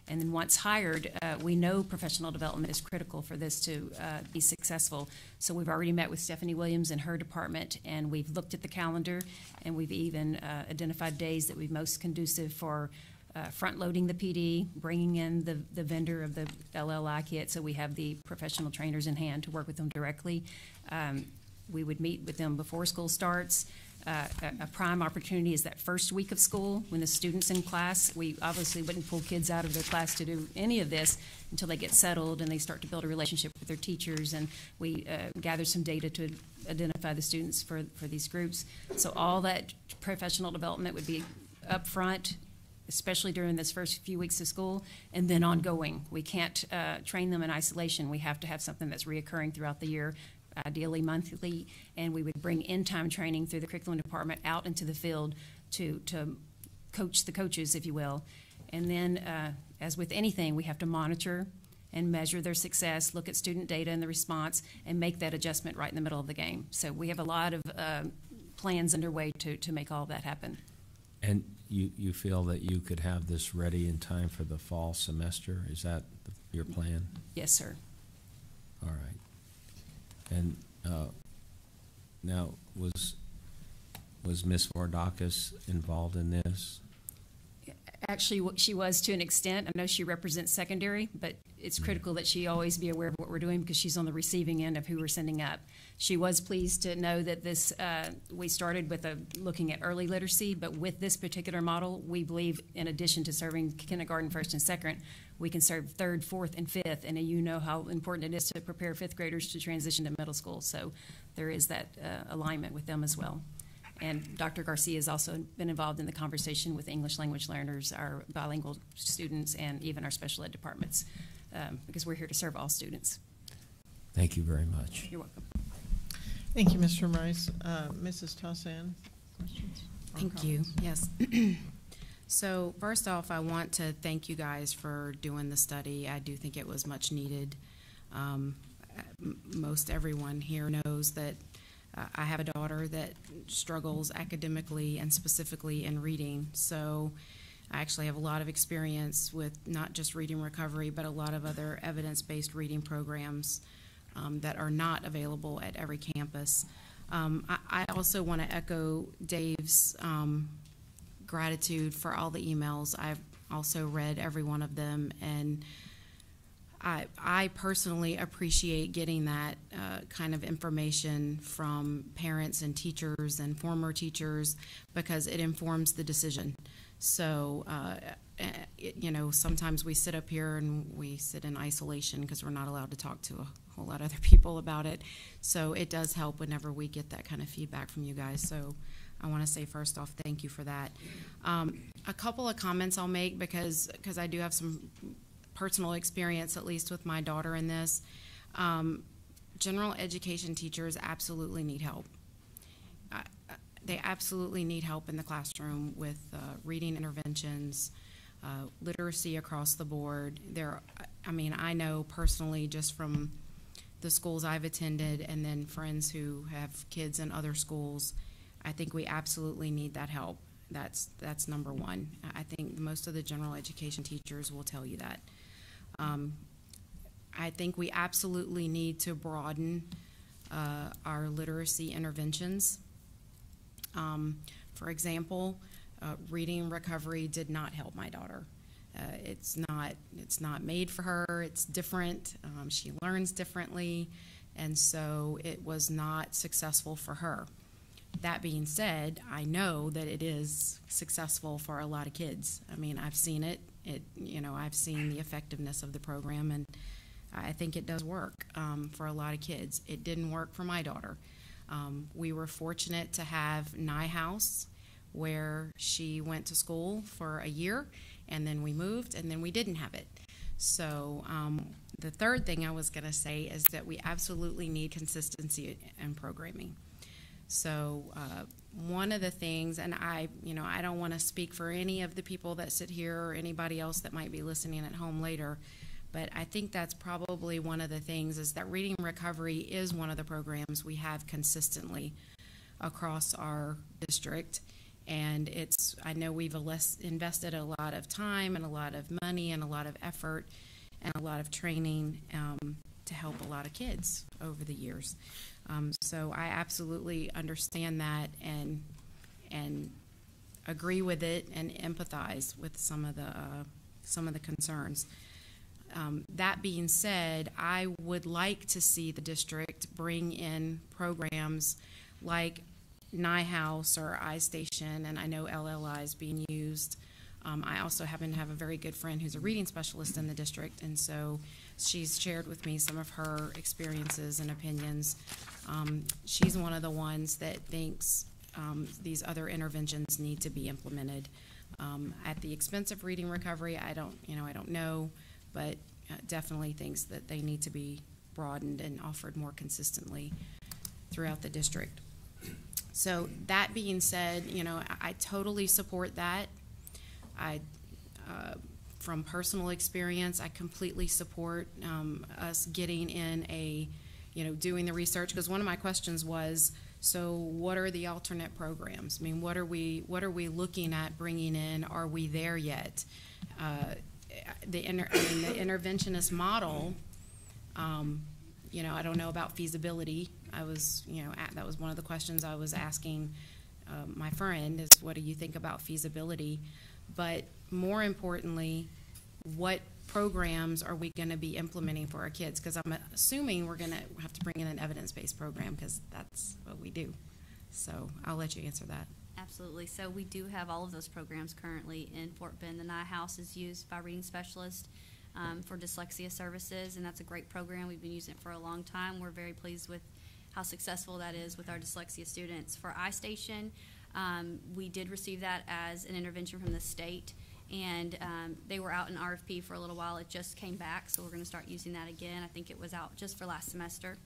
And then once hired, uh, we know professional development is critical for this to uh, be successful. So we've already met with Stephanie Williams and her department, and we've looked at the calendar, and we've even uh, identified days that be most conducive for uh, front-loading the PD, bringing in the, the vendor of the LLI kit, so we have the professional trainers in hand to work with them directly. Um, We would meet with them before school starts. Uh, A prime opportunity is that first week of school, when the student's in class. We obviously wouldn't pull kids out of their class to do any of this until they get settled and they start to build a relationship with their teachers. And we uh, gather some data to identify the students for, for these groups. So all that professional development would be upfront, especially during this first few weeks of school, and then ongoing. We can't uh, train them in isolation. We have to have something that's reoccurring throughout the year, ideally monthly, and we would bring in-time training through the curriculum department out into the field to, to coach the coaches, if you will. And then, uh, as with anything, we have to monitor and measure their success, look at student data and the response, and make that adjustment right in the middle of the game. So we have a lot of uh, plans underway to, to make all that happen. And you, you feel that you could have this ready in time for the fall semester? Is that the- your plan? Yes, sir. All right. And uh, now, was, was Ms. Vardakis involved in this? Actually, she was to an extent. I know she represents secondary, but it's critical that she always be aware of what we're doing because she's on the receiving end of who we're sending up. She was pleased to know that this, uh, we started with a, looking at early literacy, but with this particular model, we believe in addition to serving kindergarten, first and second, we can serve third, fourth, and fifth. And you know how important it is to prepare fifth graders to transition to middle school. So there is that uh, alignment with them as well. And Dr. Garcia has also been involved in the conversation with English language learners, our bilingual students, and even our special ed departments, um, because we're here to serve all students. Thank you very much. You're welcome. Thank you, Mr. Rice. Uh, Mrs. Tassin, questions? or Thank you, yes. So first off, I want to thank you guys for doing the study. I do think it was much needed. Um, Most everyone here knows that uh, I have a daughter that struggles academically and specifically in reading. So I actually have a lot of experience with not just reading recovery, but a lot of other evidence-based reading programs um, that are not available at every campus. Um, I, I also want to echo Dave's um, gratitude for all the emails. I've also read every one of them, and I, I personally appreciate getting that uh, kind of information from parents and teachers and former teachers because it informs the decision. So, uh, eh, it, you know, sometimes we sit up here and we sit in isolation because we're not allowed to talk to a whole lot of other people about it. So it does help whenever we get that kind of feedback from you guys. So I want to say first off, thank you for that. Um, a couple of comments I'll make because because I do have some personal experience, at least with my daughter in this. Um, general education teachers absolutely need help. I- They absolutely need help in the classroom with uh, reading interventions, uh, literacy across the board. There, I mean, I know personally just from the schools I've attended and then friends who have kids in other schools, I think we absolutely need that help. That's, that's number one. I think most of the general education teachers will tell you that. Um, I think we absolutely need to broaden uh, our literacy interventions. Um, for example, uh, reading recovery did not help my daughter. Uh, it's not it's not made for her. It's different. Um, she learns differently, and so it was not successful for her. That being said, I know that it is successful for a lot of kids. I mean, I've seen it. It you know I've seen the effectiveness of the program, and I think it does work um, for a lot of kids. It didn't work for my daughter. Um, we were fortunate to have Neuhaus, where she went to school for a year, and then we moved, and then we didn't have it. So um, the third thing I was going to say is that we absolutely need consistency in programming. So uh, one of the things, and I, you know, I don't want to speak for any of the people that sit here or anybody else that might be listening at home later, but I think that's probably one of the things is that reading recovery is one of the programs we have consistently across our district. And it's, I know we've invested a lot of time and a lot of money and a lot of effort and a lot of training um, to help a lot of kids over the years. Um, so I absolutely understand that and and agree with it and empathize with some of the, uh, some of the concerns. Um, That being said, I would like to see the district bring in programs like Neuhaus or iStation, and I know LLI is being used. Um, I also happen to have a very good friend who's a reading specialist in the district, and so she's shared with me some of her experiences and opinions. Um, she's one of the ones that thinks um, these other interventions need to be implemented. Um, at the expense of reading recovery, I don't, you know, I don't know, but uh, definitely thinks that they need to be broadened and offered more consistently throughout the district. So that being said, you know, I, I totally support that. I, uh, from personal experience, I completely support um, us getting in a, you know, doing the research because one of my questions was, so what are the alternate programs? I mean, what are we what are we looking at bringing in? Are we there yet? Uh, the inter, I mean, the interventionist model. Um, you know, I don't know about feasibility. I was, you know, at, that was one of the questions I was asking um, my friend is, what do you think about feasibility? But more importantly, what programs are we going to be implementing for our kids? Because I'm assuming we're going to have to bring in an evidence-based program because that's what we do. So I'll let you answer that. Absolutely. So we do have all of those programs currently in Fort Bend. The Neuhaus is used by reading specialists um, for dyslexia services, and that's a great program. We've been using it for a long time. We're very pleased with how successful that is with our dyslexia students. For iStation, um, we did receive that as an intervention from the state, and um, they were out in RFP for a little while. It just came back, so we're going to start using that again. I think it was out just for last semester,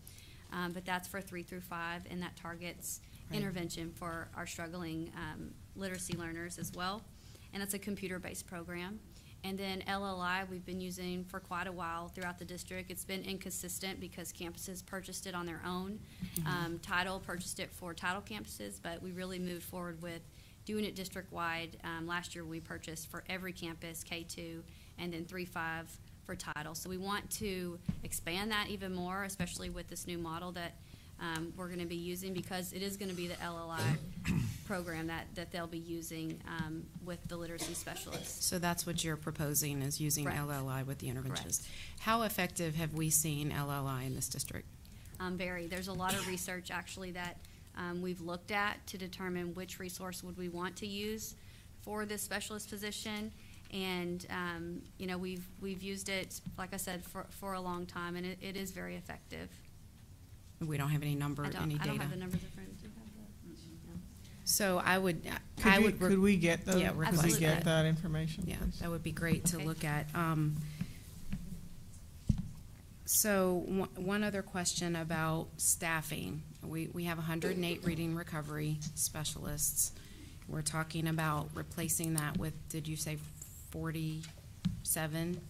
um, but that's for three through five, and that targets Right. intervention for our struggling um, literacy learners as well. And it's a computer-based program. And then LLI, we've been using for quite a while throughout the district. It's been inconsistent because campuses purchased it on their own. Um, Title purchased it for title campuses, but we really moved forward with doing it district-wide. Um, last year, we purchased for every campus, K-2, and then 3-5 for title. So we want to expand that even more, especially with this new model that um, we're going to be using because it is going to be the LLI program that, that they'll be using um, with the literacy specialists. So that's what you're proposing is using Correct. LLI with the interventionist. How effective have we seen LLI in this district? um, vary. There's a lot of research actually that um, we've looked at to determine which resource would we want to use for this specialist position. And, um, you know, we've, we've used it, like I said, for, for a long time, and it, it is very effective. We don't have any number, I don't, any I don't data. have the numbers in front of me. You have the- no. So I would, Could I we, would. could we get those, Yeah, could we get that. that information, Yeah, please? that would be great to Okay. look at. Um, So, one- one other question about staffing. We, we have hundred and eight reading recovery specialists. We're talking about replacing that with, did you say forty-seven?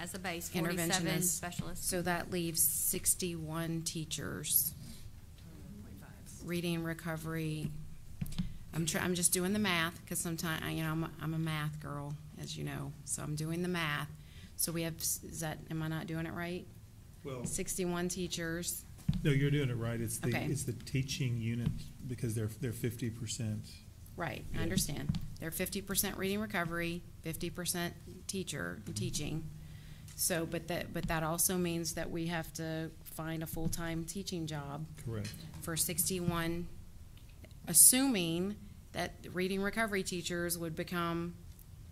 As a base, forty-seven Interventionists. specialists. So that leaves sixty-one teachers. Reading recovery, I'm I'm just doing the math, because sometimes, you know, I'm, a- I'm a math girl, as you know, so I'm doing the math. So we have, is that, am I not doing it right? Well, Sixty-one teachers, no, you're doing it right. It's the, Okay. it's the teaching unit because they're, they're fifty percent. right, I understand. They're fifty percent reading recovery, fifty percent teacher, mm-hmm. teaching. So, but that, but that also means that we have to find a full-time teaching job Correct. for sixty-one, assuming that reading recovery teachers would become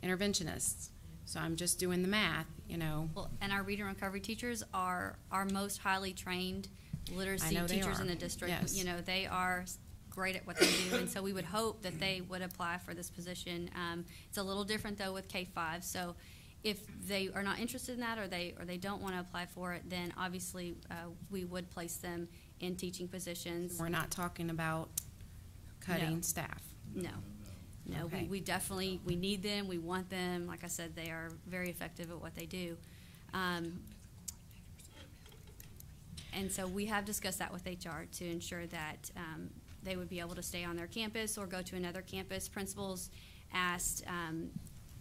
interventionists. So I'm just doing the math, you know. Well, and our reading recovery teachers are our most highly trained literacy teachers in the district. Yes. You know, they are great at what they do, and so we would hope that they would apply for this position. Um, it's a little different though with K five. So if they are not interested in that, or they or they don't want to apply for it, then obviously uh, we would place them in teaching positions. We're not talking about No. cutting staff. No, no, we, we definitely, we need them, we want them. Like I said, they are very effective at what they do. Um, and so we have discussed that with HR to ensure that um, they would be able to stay on their campus or go to another campus. Principals asked, um,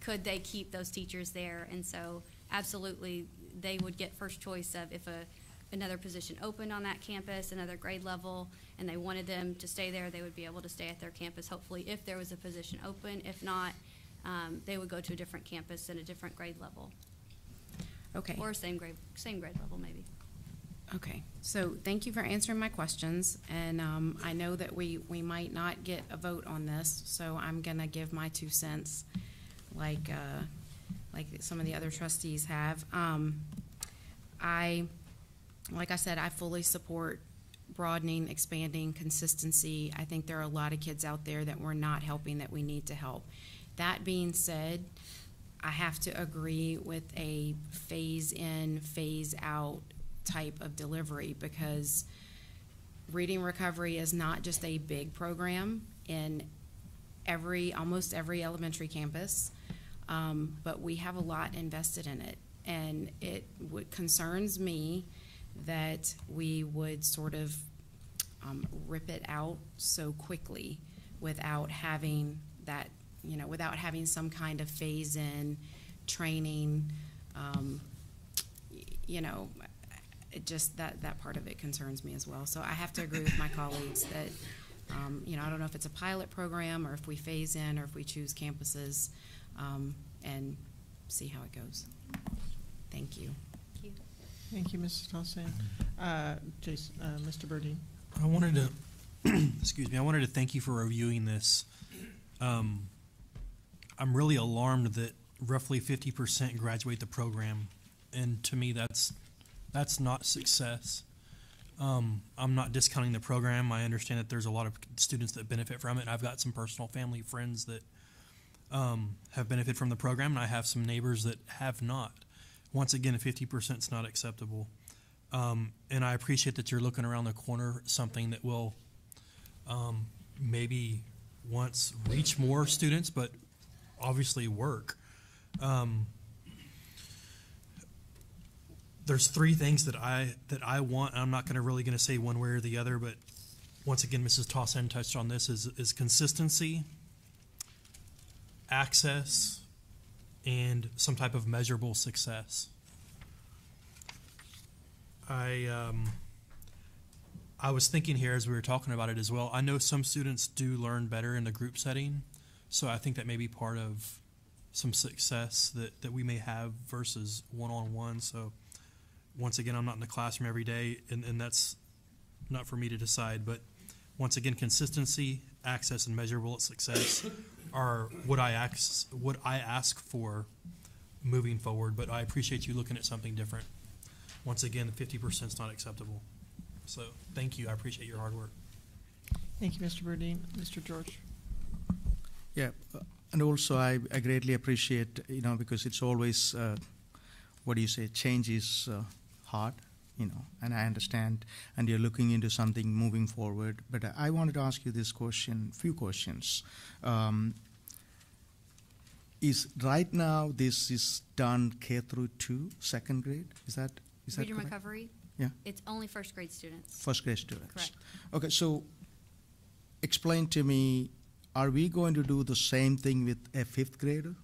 could they keep those teachers there? And so absolutely, they would get first choice of if a another position open on that campus, another grade level, and they wanted them to stay there, they would be able to stay at their campus, hopefully, if there was a position open. If not, um, they would go to a different campus and a different grade level, Okay. or same grade, same grade level, maybe. Okay, so thank you for answering my questions, and um, I know that we, we might not get a vote on this, so I'm gonna give my two cents, like, uh, like some of the other trustees have. Um, I, like I said, I fully support broadening, expanding, consistency. I think there are a lot of kids out there that we're not helping that we need to help. That being said, I have to agree with a phase in, phase out type of delivery because reading recovery is not just a big program in every, almost every elementary campus, um, but we have a lot invested in it. And it concerns me that we would sort of um, rip it out so quickly without having that, you know, without having some kind of phase in training. Um, you know, it just that that part of it concerns me as well. So I have to agree with my colleagues that, um, you know, I don't know if it's a pilot program or if we phase in or if we choose campuses um, and see how it goes. Thank you. Thank you. Mrs. Tassin. Uh, uh, Mr. Birdie. I wanted to, excuse me, I wanted to thank you for reviewing this. Um, I'm really alarmed that roughly 50% graduate the program, and to me, that's that's not success. Um, I'm not discounting the program. I understand that there's a lot of students that benefit from it. I've got some personal family friends that um, have benefited from the program, and I have some neighbors that have not. Once again, 50% is not acceptable. Um, and I appreciate that you're looking around the corner something that will um, maybe once reach more students, but obviously work. Um, there's three things that I that I want. I'm not going to really going to say one way or the other, but once again, Mrs. Tassin touched on this: is is consistency, access, and some type of measurable success. I um, I was thinking here as we were talking about it as well. I know some students do learn better in the group setting, so I think that may be part of some success that, that we may have versus one on one. So once again, I'm not in the classroom every day, and, and that's not for me to decide. But once again, consistency, access, and measurable success are what I ask what I ask for moving forward. But I appreciate you looking at something different. Once again, 50% is not acceptable. So thank you. I appreciate your hard work. Thank you, Mr. Birdie. Mr. George. Yeah, uh, and also I, I greatly appreciate, you know, because it's always, uh, what do you say, change is uh, hard, you know, and I understand, and you're looking into something moving forward. But I wanted to ask you this question, few questions. Um, is right now this is done K through two, second grade? Is that is that correct? recovery, Yeah, it's only first grade students. first grade students. Correct. Okay, so explain to me, are we going to do the same thing with a fifth grader?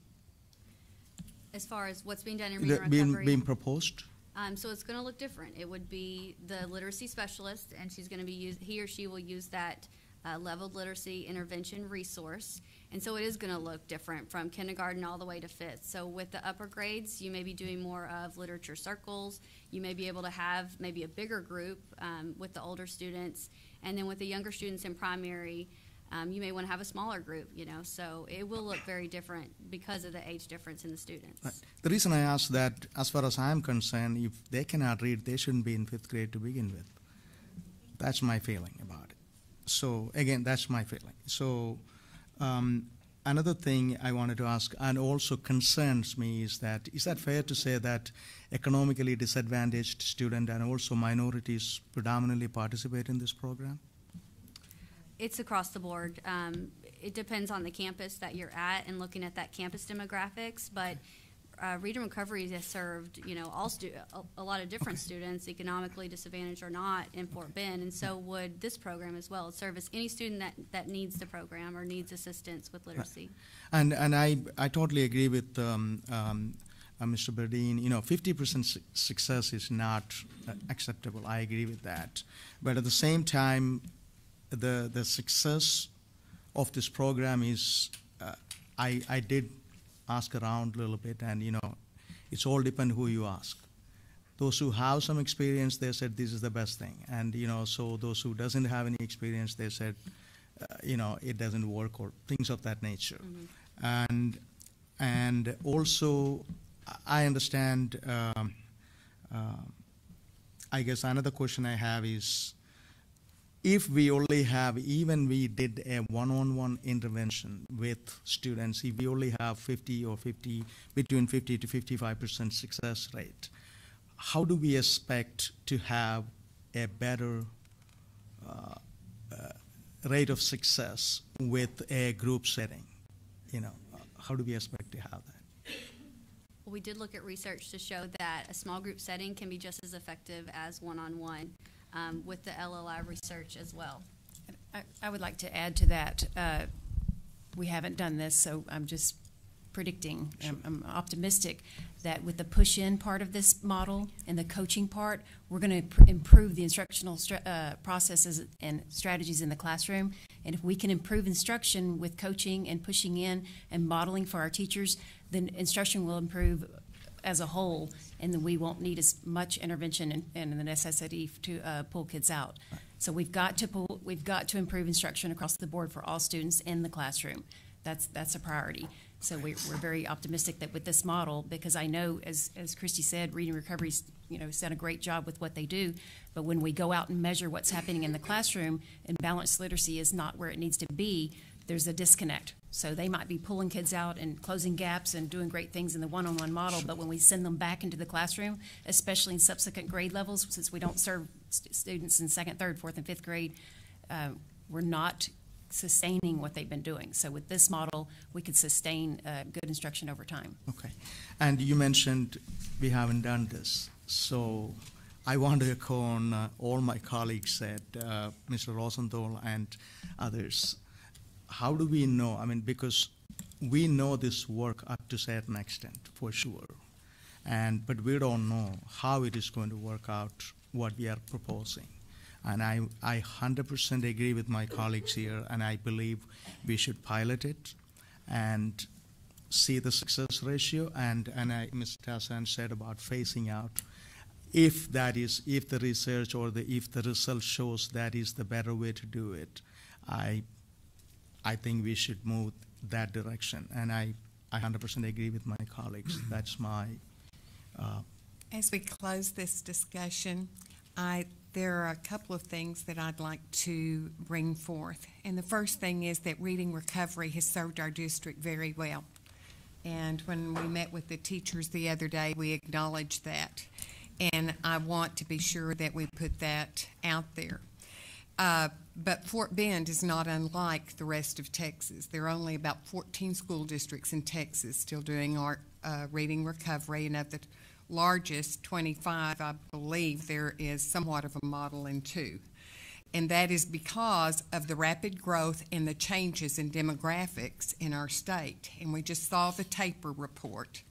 As far as what's being done in reading being, recovery. being proposed? Um, so it's going to look different. It would be the literacy specialist, and she's going to be use, he or she will use that uh, leveled literacy intervention resource. And so it is going to look different from kindergarten all the way to fifth. So with the upper grades, you may be doing more of literature circles. You may be able to have maybe a bigger group um, with the older students, and then with the younger students in primary. Um, you may want to have a smaller group, you know, so it will look very different because of the age difference in the students. Right. The reason I ask that, as far as I'm concerned, if they cannot read, they shouldn't be in fifth grade to begin with. That's my feeling about it. So again, that's my feeling. So um, another thing I wanted to ask, and also concerns me, is that is that fair to say that economically disadvantaged student and also minorities predominantly participate in this program? It's across the board. Um, it depends on the campus that you're at and looking at that campus demographics, but uh, Reading Recovery has served, you know, all stu- a, a lot of different students, economically disadvantaged or not, in Fort Bend, and so would this program as well. Service any student that, that needs the program or needs assistance with literacy. And and I I totally agree with um, um, uh, Mr. Burdine, you know, 50% su- success is not uh, acceptable. I agree with that. But at the same time, the, the success of this program is, uh, I, I did ask around a little bit, and, you know, it's all depend who you ask. Those who have some experience, they said this is the best thing. And, you know, so those who doesn't have any experience, they said, uh, you know, it doesn't work or things of that nature. And, and also, I understand, um, uh, I guess another question I have is, if we only have, even we did a one-on-one intervention with students, if we only have 50 or 50, between 50 to 55 percent success rate, how do we expect to have a better uh, uh, rate of success with a group setting? You know, how do we expect to have that? Well, we did look at research to show that a small group setting can be just as effective as one-on-one um, with the LLI research as well. I, I would like to add to that. Uh, we haven't done this, so I'm just predicting. I'm, I'm optimistic that with the push-in part of this model and the coaching part, we're going to improve the instructional uh, processes and strategies in the classroom. And if we can improve instruction with coaching and pushing in and modeling for our teachers, then instruction will improve as a whole, and then we won't need as much intervention and, and the necessity to uh, pull kids out. So we've got to pull, we've got to improve instruction across the board for all students in the classroom. That's that's a priority. So we, we're very optimistic that with this model, because I know, as as Christy said, Reading Recovery's you know done a great job with what they do, but when we go out and measure what's happening in the classroom and balanced literacy is not where it needs to be, there's a disconnect. So they might be pulling kids out and closing gaps and doing great things in the one-on-one model, but when we send them back into the classroom, especially in subsequent grade levels, since we don't serve st- students in second, third, fourth, and fifth grade, uh, we're not sustaining what they've been doing. So with this model, we could sustain uh, good instruction over time. Okay. And you mentioned we haven't done this. So I want to echo on uh, all my colleagues said, uh, Mr. Rosenthal and others. How do we know? I mean, because we know this work up to a certain extent, for sure. And, but we don't know how it is going to work out what we are proposing. And I, I 100% agree with my colleagues here, and I believe we should pilot it and see the success ratio. And, and I, Mr. Tassin said about phasing out. If that is, if the research or the, if the result shows that is the better way to do it, I, I think we should move that direction. And I, I 100% agree with my colleagues. That's my uh, As we close this discussion, I, there are a couple of things that I'd like to bring forth. And the first thing is that reading recovery has served our district very well. And when we met with the teachers the other day, we acknowledged that. And I want to be sure that we put that out there. Uh, but Fort Bend is not unlike the rest of Texas. There are only about 14 school districts in Texas still doing art, uh, reading recovery, and of the largest 25, I believe there is somewhat of a model in two. And that is because of the rapid growth and the changes in demographics in our state. And we just saw the TAPR report.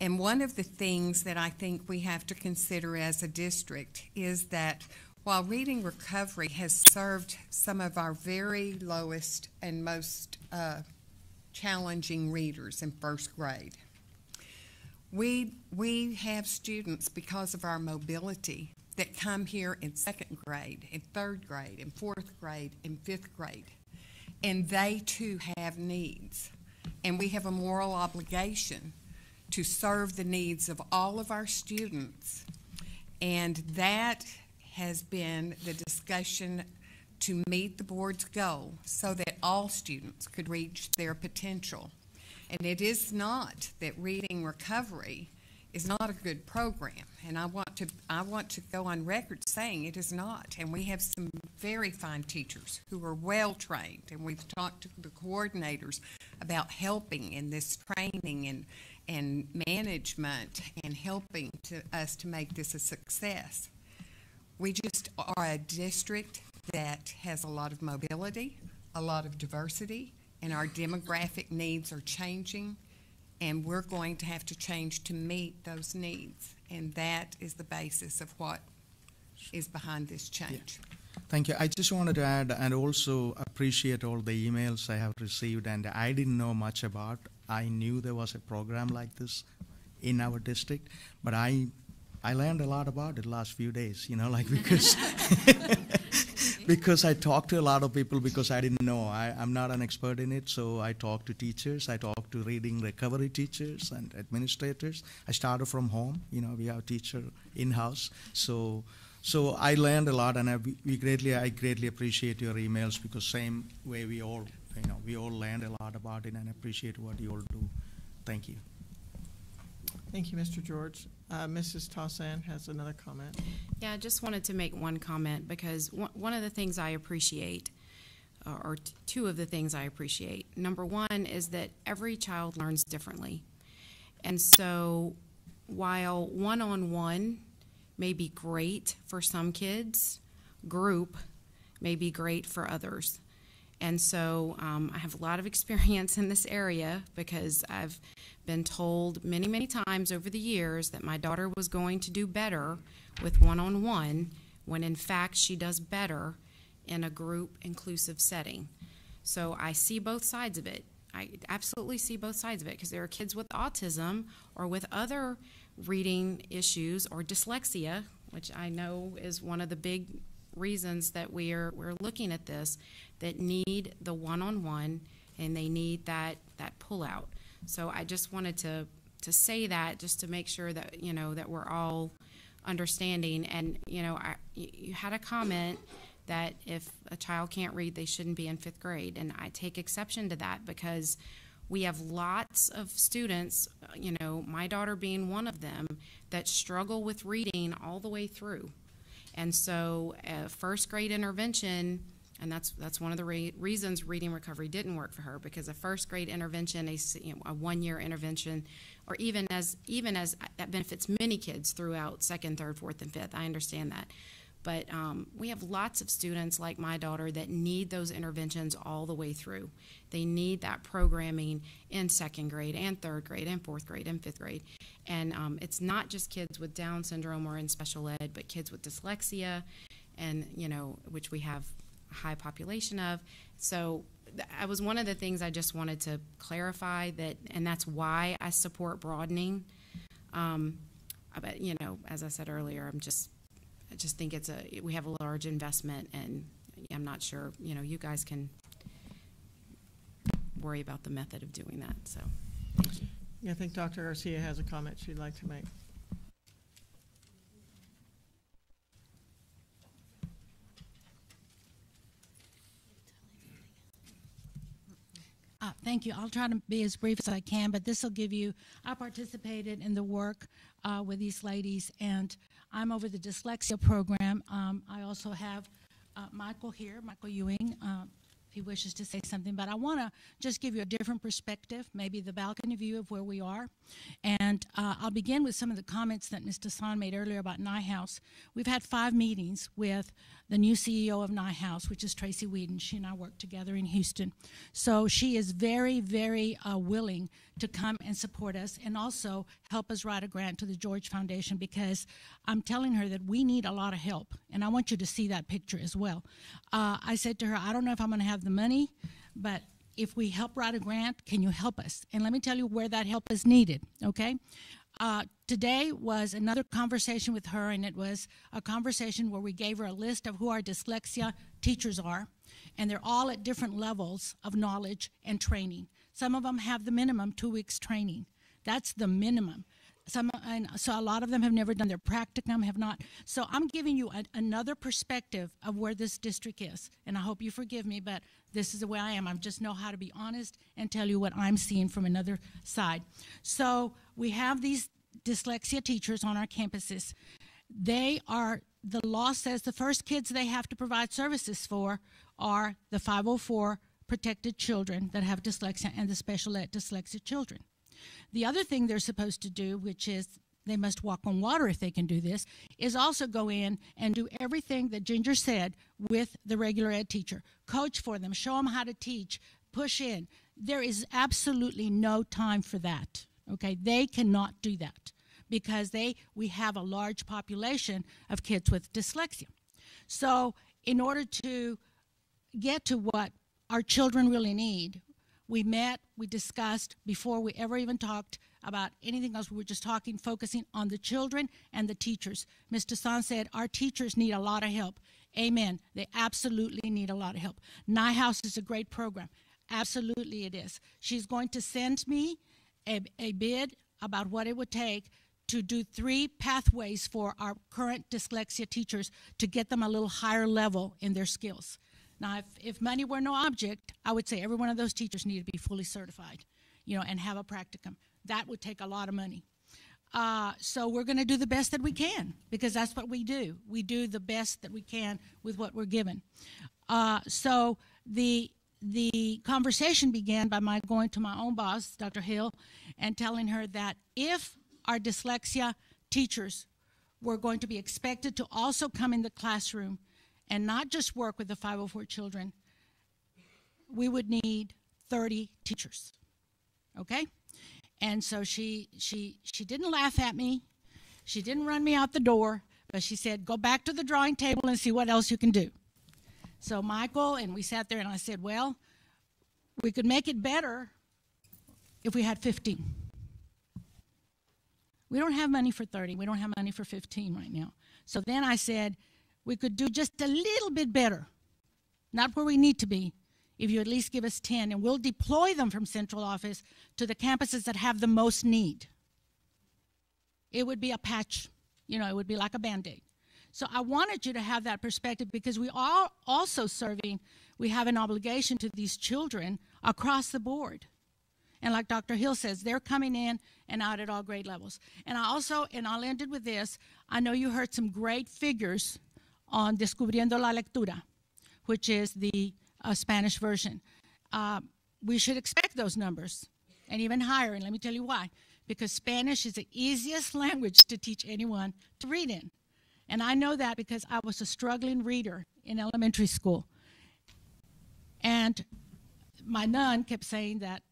And one of the things that I think we have to consider as a district is that while reading recovery has served some of our very lowest and most uh, challenging readers in first grade, we, we have students because of our mobility that come here in second grade, in third grade, in fourth grade, in fifth grade. And they too have needs. And we have a moral obligation to serve the needs of all of our students. And that has been the discussion to meet the board's goal so that all students could reach their potential. And it is not that reading recovery is not a good program. And I want to I want to go on record saying it is not. And we have some very fine teachers who are well trained and we've talked to the coordinators about helping in this training and and management and helping to us to make this a success. We just are a district that has a lot of mobility, a lot of diversity, and our demographic needs are changing. And we're going to have to change to meet those needs. And that is the basis of what is behind this change. Thank you. I just wanted to add and also appreciate all the emails I have received and I didn't know much about. I knew there was a program like this in our district, but I I learned a lot about it last few days, you know, like because because I talked to a lot of people because I didn't know. I, I'm not an expert in it, so I talked to teachers, I talked to reading recovery teachers and administrators. I started from home, you know, we have a teacher in-house. So so I learned a lot and I, we greatly I greatly appreciate your emails because same way we all you know, we all learned a lot about it and appreciate what you all do. Thank you. Thank you, Mr. George. Uh, Mrs. Tassin has another comment. Yeah, I just wanted to make one comment because one, of the things I appreciate, uh, or two of the things I appreciate. Number one is that every child learns differently. And so while one on one may be great for some kids, group may be great for others. And so um, I have a lot of experience in this area because I've been told many, many times over the years that my daughter was going to do better with one on one when in fact she does better in a group inclusive setting. So I see both sides of it. I absolutely see both sides of it because there are kids with autism or with other reading issues or dyslexia, which I know is one of the big reasons that we are we're looking at this that need the one-on-one and they need that that pull out. So I just wanted to to say that just to make sure that you know that we're all understanding. And you know, I, you had a comment that if a child can't read, they shouldn't be in fifth grade, and I take exception to that because we have lots of students, you know, my daughter being one of them, that struggle with reading all the way through. And so, uh, first grade intervention and that's that's one of the re- reasons reading recovery didn't work for her because a first grade intervention, a, you know, a one year intervention, or even as even as that benefits many kids throughout second, third, fourth, and fifth. I understand that. But um, we have lots of students like my daughter that need those interventions all the way through. They need that programming in second grade and third grade and fourth grade and fifth grade. And um, it's not just kids with Down syndrome or in special ed, but kids with dyslexia, and you know, which we have high population of. So that was one of the things I just wanted to clarify that, and that's why I support broadening. Um, but you know, as I said earlier, I'm just, I just think it's a we have a large investment, and I'm not sure. You know, you guys can worry about the method of doing that. So, I think Dr. Garcia has a comment she'd like to make. Uh, thank you. I'll try to be as brief as I can, but this will give you. I participated in the work uh, with these ladies, and I'm over the dyslexia program. Um, I also have uh, Michael here, Michael Ewing, uh, if he wishes to say something. But I want to just give you a different perspective, maybe the balcony view of where we are. And uh, I'll begin with some of the comments that Ms. Tassin made earlier about Neuhaus. We've had five meetings with the new CEO of Nye Neuhaus, which is Tracy Whedon. She and I work together in Houston. So she is very, very uh, willing to come and support us and also help us write a grant to the George Foundation because I'm telling her that we need a lot of help. And I want you to see that picture as well. Uh, I said to her, I don't know if I'm going to have the money, but if we help write a grant, can you help us? And let me tell you where that help is needed, okay? Uh, today was another conversation with her, and it was a conversation where we gave her a list of who our dyslexia teachers are, and they're all at different levels of knowledge and training. Some of them have the minimum two weeks training. That's the minimum. Some, and so a lot of them have never done their practicum, have not. So I'm giving you a, another perspective of where this district is, and I hope you forgive me, but this is the way I am. I just know how to be honest and tell you what I'm seeing from another side. So we have these dyslexia teachers on our campuses. They are, the law says the first kids they have to provide services for are the 504 protected children that have dyslexia and the special ed dyslexia children. The other thing they're supposed to do, which is they must walk on water if they can do this, is also go in and do everything that Ginger said with the regular ed teacher. Coach for them, show them how to teach, push in. There is absolutely no time for that. Okay, they cannot do that because they we have a large population of kids with dyslexia. So, in order to get to what our children really need, we met, we discussed before we ever even talked about anything else. We were just talking, focusing on the children and the teachers. Mr. San said our teachers need a lot of help. Amen. They absolutely need a lot of help. Neuhaus is a great program. Absolutely, it is. She's going to send me a, a bid about what it would take to do three pathways for our current dyslexia teachers to get them a little higher level in their skills. Now, if, if money were no object, I would say every one of those teachers need to be fully certified, you know, and have a practicum. That would take a lot of money. Uh, so we're going to do the best that we can because that's what we do. We do the best that we can with what we're given. Uh, so the the conversation began by my going to my own boss, Dr. Hill, and telling her that if our dyslexia teachers were going to be expected to also come in the classroom and not just work with the 504 children, we would need 30 teachers. Okay? And so she she she didn't laugh at me. She didn't run me out the door, but she said, "Go back to the drawing table and see what else you can do." So Michael and we sat there and I said, "Well, we could make it better if we had 15." We don't have money for 30. We don't have money for 15 right now. So then I said, we could do just a little bit better. Not where we need to be, if you at least give us 10, and we'll deploy them from central office to the campuses that have the most need. It would be a patch, you know, it would be like a band aid. So I wanted you to have that perspective because we are also serving, we have an obligation to these children across the board. And like Dr. Hill says, they're coming in and out at all grade levels. And I also, and I'll end it with this I know you heard some great figures on Descubriendo la Lectura, which is the uh, Spanish version. Uh, we should expect those numbers and even higher. And let me tell you why. Because Spanish is the easiest language to teach anyone to read in. And I know that because I was a struggling reader in elementary school. And my nun kept saying that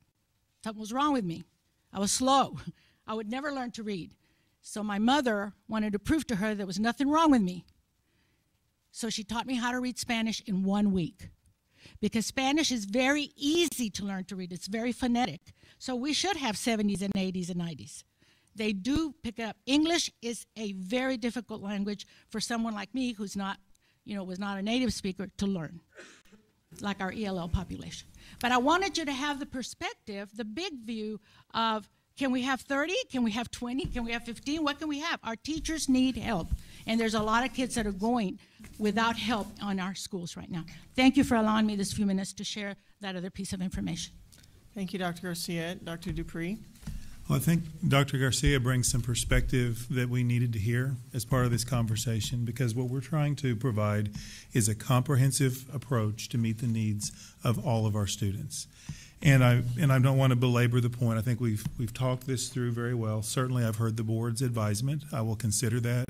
something was wrong with me. I was slow. I would never learn to read. So my mother wanted to prove to her there was nothing wrong with me. So she taught me how to read Spanish in one week because Spanish is very easy to learn to read. It's very phonetic. So we should have 70s and 80s and 90s. They do pick up. English is a very difficult language for someone like me who's not, you know, was not a native speaker to learn, like our ELL population. But I wanted you to have the perspective, the big view of can we have 30? Can we have 20? Can we have 15? What can we have? Our teachers need help. And there's a lot of kids that are going without help on our schools right now. Thank you for allowing me this few minutes to share that other piece of information. Thank you, Dr. Garcia. Dr. Dupre? Well, I think Dr. Garcia brings some perspective that we needed to hear as part of this conversation because what we're trying to provide is a comprehensive approach to meet the needs of all of our students. And I and I don't want to belabor the point. I think we've we've talked this through very well. Certainly, I've heard the board's advisement. I will consider that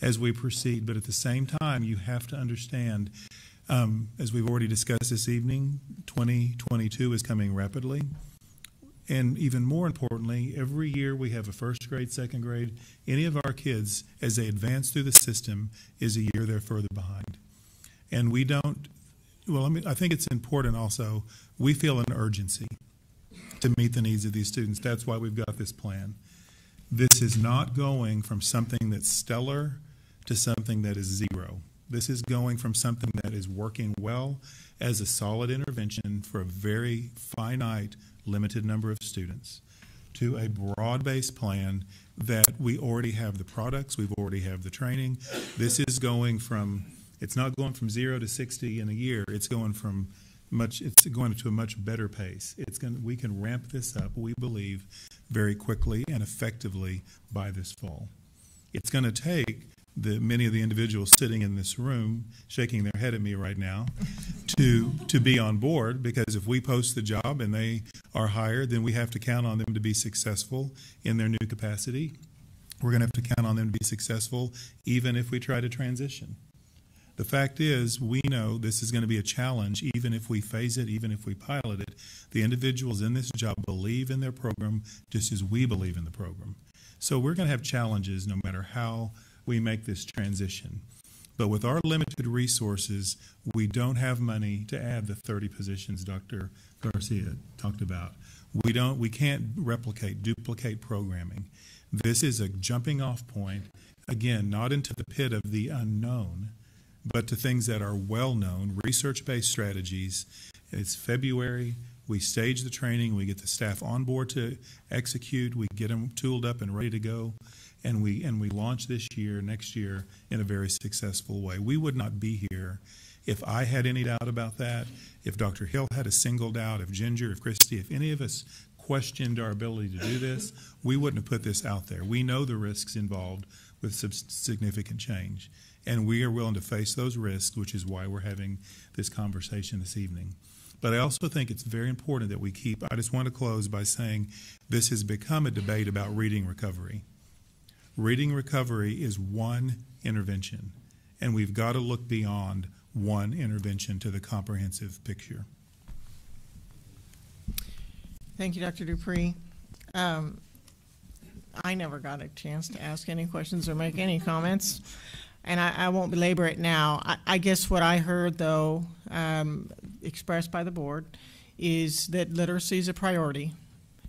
as we proceed. But at the same time, you have to understand, um, as we've already discussed this evening, 2022 is coming rapidly. And even more importantly, every year we have a first grade, second grade. Any of our kids, as they advance through the system, is a year they're further behind. And we don't, well, I, mean, I think it's important also, we feel an urgency to meet the needs of these students. That's why we've got this plan. This is not going from something that's stellar to something that is zero. This is going from something that is working well as a solid intervention for a very finite limited number of students to a broad-based plan that we already have the products, we've already have the training. This is going from it's not going from 0 to 60 in a year. It's going from much it's going to a much better pace. It's going we can ramp this up, we believe, very quickly and effectively by this fall. It's going to take the many of the individuals sitting in this room shaking their head at me right now to to be on board because if we post the job and they are hired then we have to count on them to be successful in their new capacity we're going to have to count on them to be successful even if we try to transition The fact is, we know this is going to be a challenge, even if we phase it, even if we pilot it. The individuals in this job believe in their program just as we believe in the program. So we're going to have challenges no matter how we make this transition. But with our limited resources, we don't have money to add the 30 positions Dr. Garcia talked about. We don't we can't replicate, duplicate programming. This is a jumping off point, again, not into the pit of the unknown, but to things that are well known, research based strategies. It's February. We stage the training. We get the staff on board to execute. We get them tooled up and ready to go. And we, and we launch this year, next year, in a very successful way. We would not be here if I had any doubt about that, if Dr. Hill had a single doubt, if Ginger, if Christy, if any of us questioned our ability to do this, we wouldn't have put this out there. We know the risks involved with significant change, and we are willing to face those risks, which is why we're having this conversation this evening. But I also think it's very important that we keep, I just want to close by saying this has become a debate about reading recovery. Reading recovery is one intervention, and we've got to look beyond one intervention to the comprehensive picture. Thank you, Dr. Dupre. Um, I never got a chance to ask any questions or make any comments, and I, I won't belabor it now. I, I, guess what I heard, though, um, expressed by the board, is that literacy is a priority,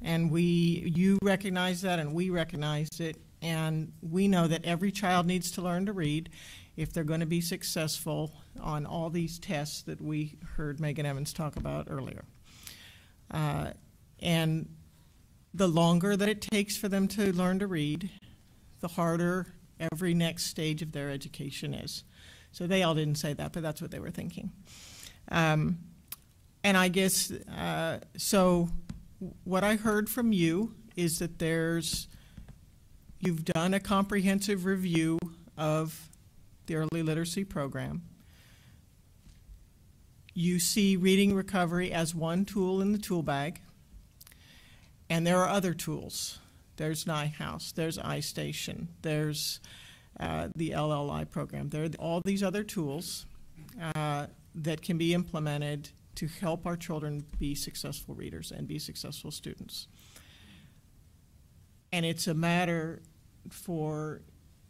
and we you recognize that, and we recognize it, and we know that every child needs to learn to read, if they're going to be successful on all these tests that we heard Megan Evans talk about earlier. Uh, and the longer that it takes for them to learn to read, the harder every next stage of their education is. So they all didn't say that, but that's what they were thinking. Um, and I guess, uh, so what I heard from you is that there's, you've done a comprehensive review of the early literacy program. You see reading recovery as one tool in the tool bag, and there are other tools. There's Neuhaus, there's iStation, there's uh, the LLI program. There are all these other tools uh, that can be implemented to help our children be successful readers and be successful students. And it's a matter for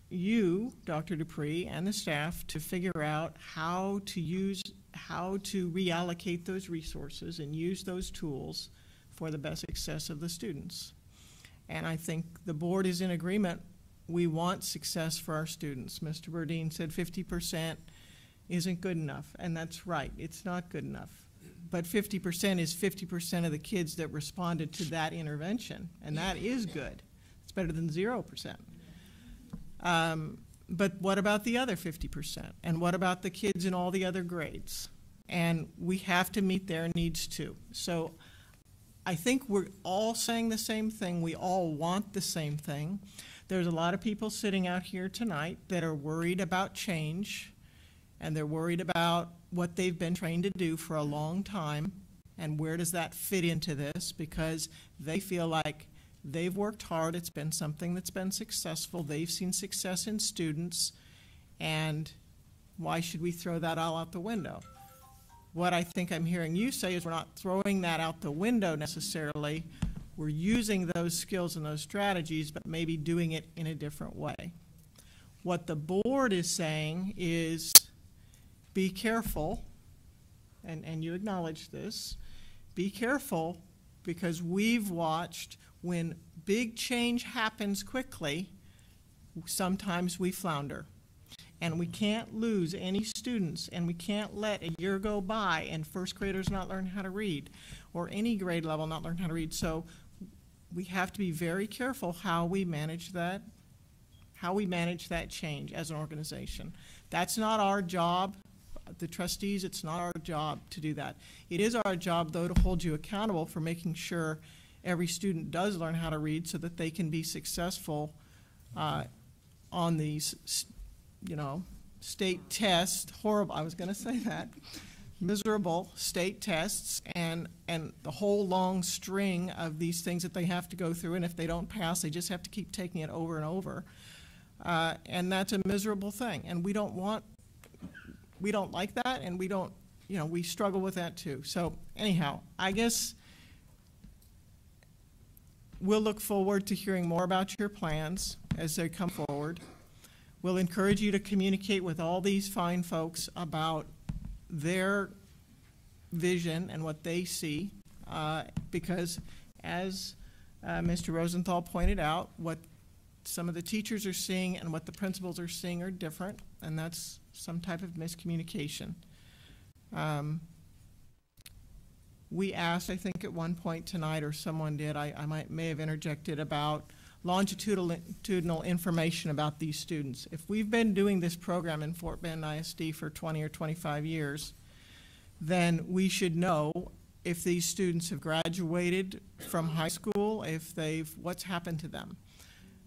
you, Dr. Dupre, and the staff to figure out how to use, how to reallocate those resources and use those tools for the best success of the students. And I think the board is in agreement. We want success for our students. Mr. Burdine said 50% isn't good enough, and that's right, it's not good enough. But 50% is 50% of the kids that responded to that intervention, and that is good. Better than 0%. Um, but what about the other 50%? And what about the kids in all the other grades? And we have to meet their needs too. So I think we're all saying the same thing. We all want the same thing. There's a lot of people sitting out here tonight that are worried about change and they're worried about what they've been trained to do for a long time and where does that fit into this because they feel like They've worked hard. It's been something that's been successful. They've seen success in students. And why should we throw that all out the window? What I think I'm hearing you say is we're not throwing that out the window necessarily. We're using those skills and those strategies, but maybe doing it in a different way. What the board is saying is be careful, and, and you acknowledge this, be careful because we've watched when big change happens quickly, sometimes we flounder. And we can't lose any students, and we can't let a year go by and first graders not learn how to read, or any grade level not learn how to read. So we have to be very careful how we manage that, how we manage that change as an organization. That's not our job, the trustees, it's not our job to do that. It is our job, though, to hold you accountable for making sure every student does learn how to read so that they can be successful uh, on these, you know, state tests, horrible, I was going to say that, miserable state tests and, and the whole long string of these things that they have to go through. And if they don't pass, they just have to keep taking it over and over. Uh, and that's a miserable thing. And we don't want, we don't like that, and we don't, you know, we struggle with that too. So anyhow, I guess we'll look forward to hearing more about your plans as they come forward. We'll encourage you to communicate with all these fine folks about their vision and what they see, uh, because as uh, Mr. Rosenthal pointed out, what some of the teachers are seeing and what the principals are seeing are different, and that's some type of miscommunication. Um, we asked, I think at one point tonight, or someone did, I, I might, may have interjected about longitudinal information about these students. If we've been doing this program in Fort Bend ISD for 20 or 25 years, then we should know if these students have graduated from high school, if they've, what's happened to them.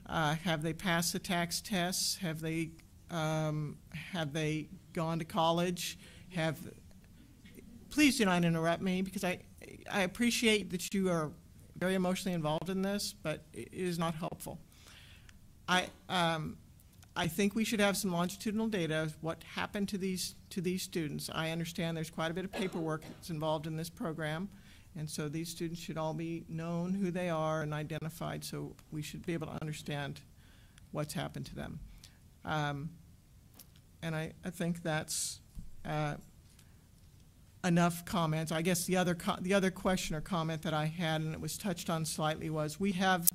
Uh, have they passed the TAKS tests? Have they, um, have they gone to college? Have, please do not interrupt me because I, I appreciate that you are very emotionally involved in this, but it is not helpful. I, um, I think we should have some longitudinal data of what happened to these, to these students. I understand there's quite a bit of paperwork that's involved in this program, and so these students should all be known who they are and identified, so we should be able to understand what's happened to them. Um, and I, I think that's uh, enough comments. I guess the other, the other question or comment that I had, and it was touched on slightly, was we have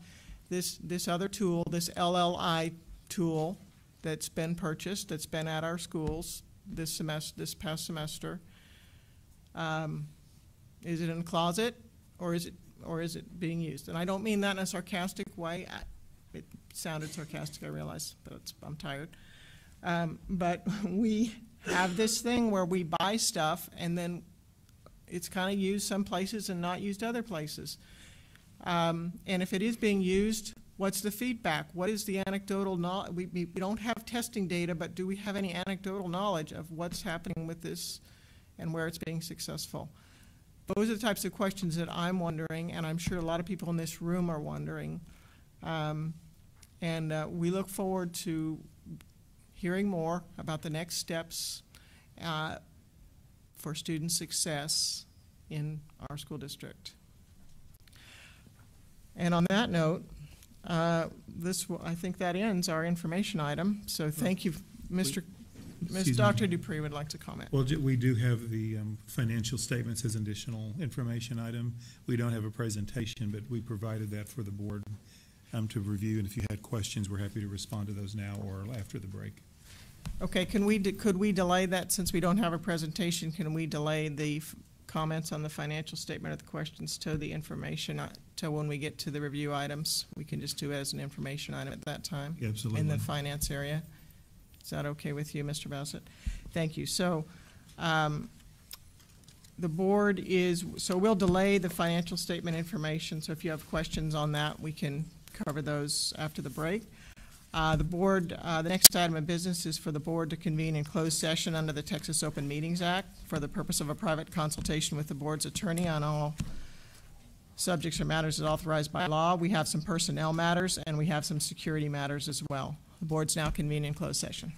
this, this other tool, this LLI tool that's been purchased, that's been at our schools this semester, this past semester. Um, Is it in a closet, or is it, or is it being used? And I don't mean that in a sarcastic way. I- It sounded sarcastic, I realize, but I'm tired. Um, But we have this thing where we buy stuff and then it's kind of used some places and not used other places. Um, and if it is being used, what's the feedback? What is the anecdotal knowledge? We, we, don't have testing data, but do we have any anecdotal knowledge of what's happening with this and where it's being successful? Those are the types of questions that I'm wondering, and I'm sure a lot of people in this room are wondering. Um, and uh, we look forward to hearing more about the next steps uh, for student success in our school district. And on that note, uh, this, will- I think that ends our information item. So thank you, Mr. Ms. Dr. Dupre would like to comment. Well, we do have the um, financial statements as additional information item. We don't have a presentation, but we provided that for the board um, to review, and if you had questions, we're happy to respond to those now or after the break. Okay, can we, de- could we delay that, since we don't have a presentation, can we delay the f- comments on the financial statement or the questions to the information, uh, till when we get to the review items? We can just do it as an information item at that time? Yeah, Absolutely. In the finance area? Is that okay with you, Mr. Bassett? Thank you. So, um, the board is, so we'll delay the financial statement information, so if you have questions on that, we can cover those after the break. Uh, The board, uh, the next item of business is for the board to convene in closed session under the Texas Open Meetings Act for the purpose of a private consultation with the board's attorney on all subjects or matters as authorized by law. We have some personnel matters, and we have some security matters as well. The board's now convened in closed session.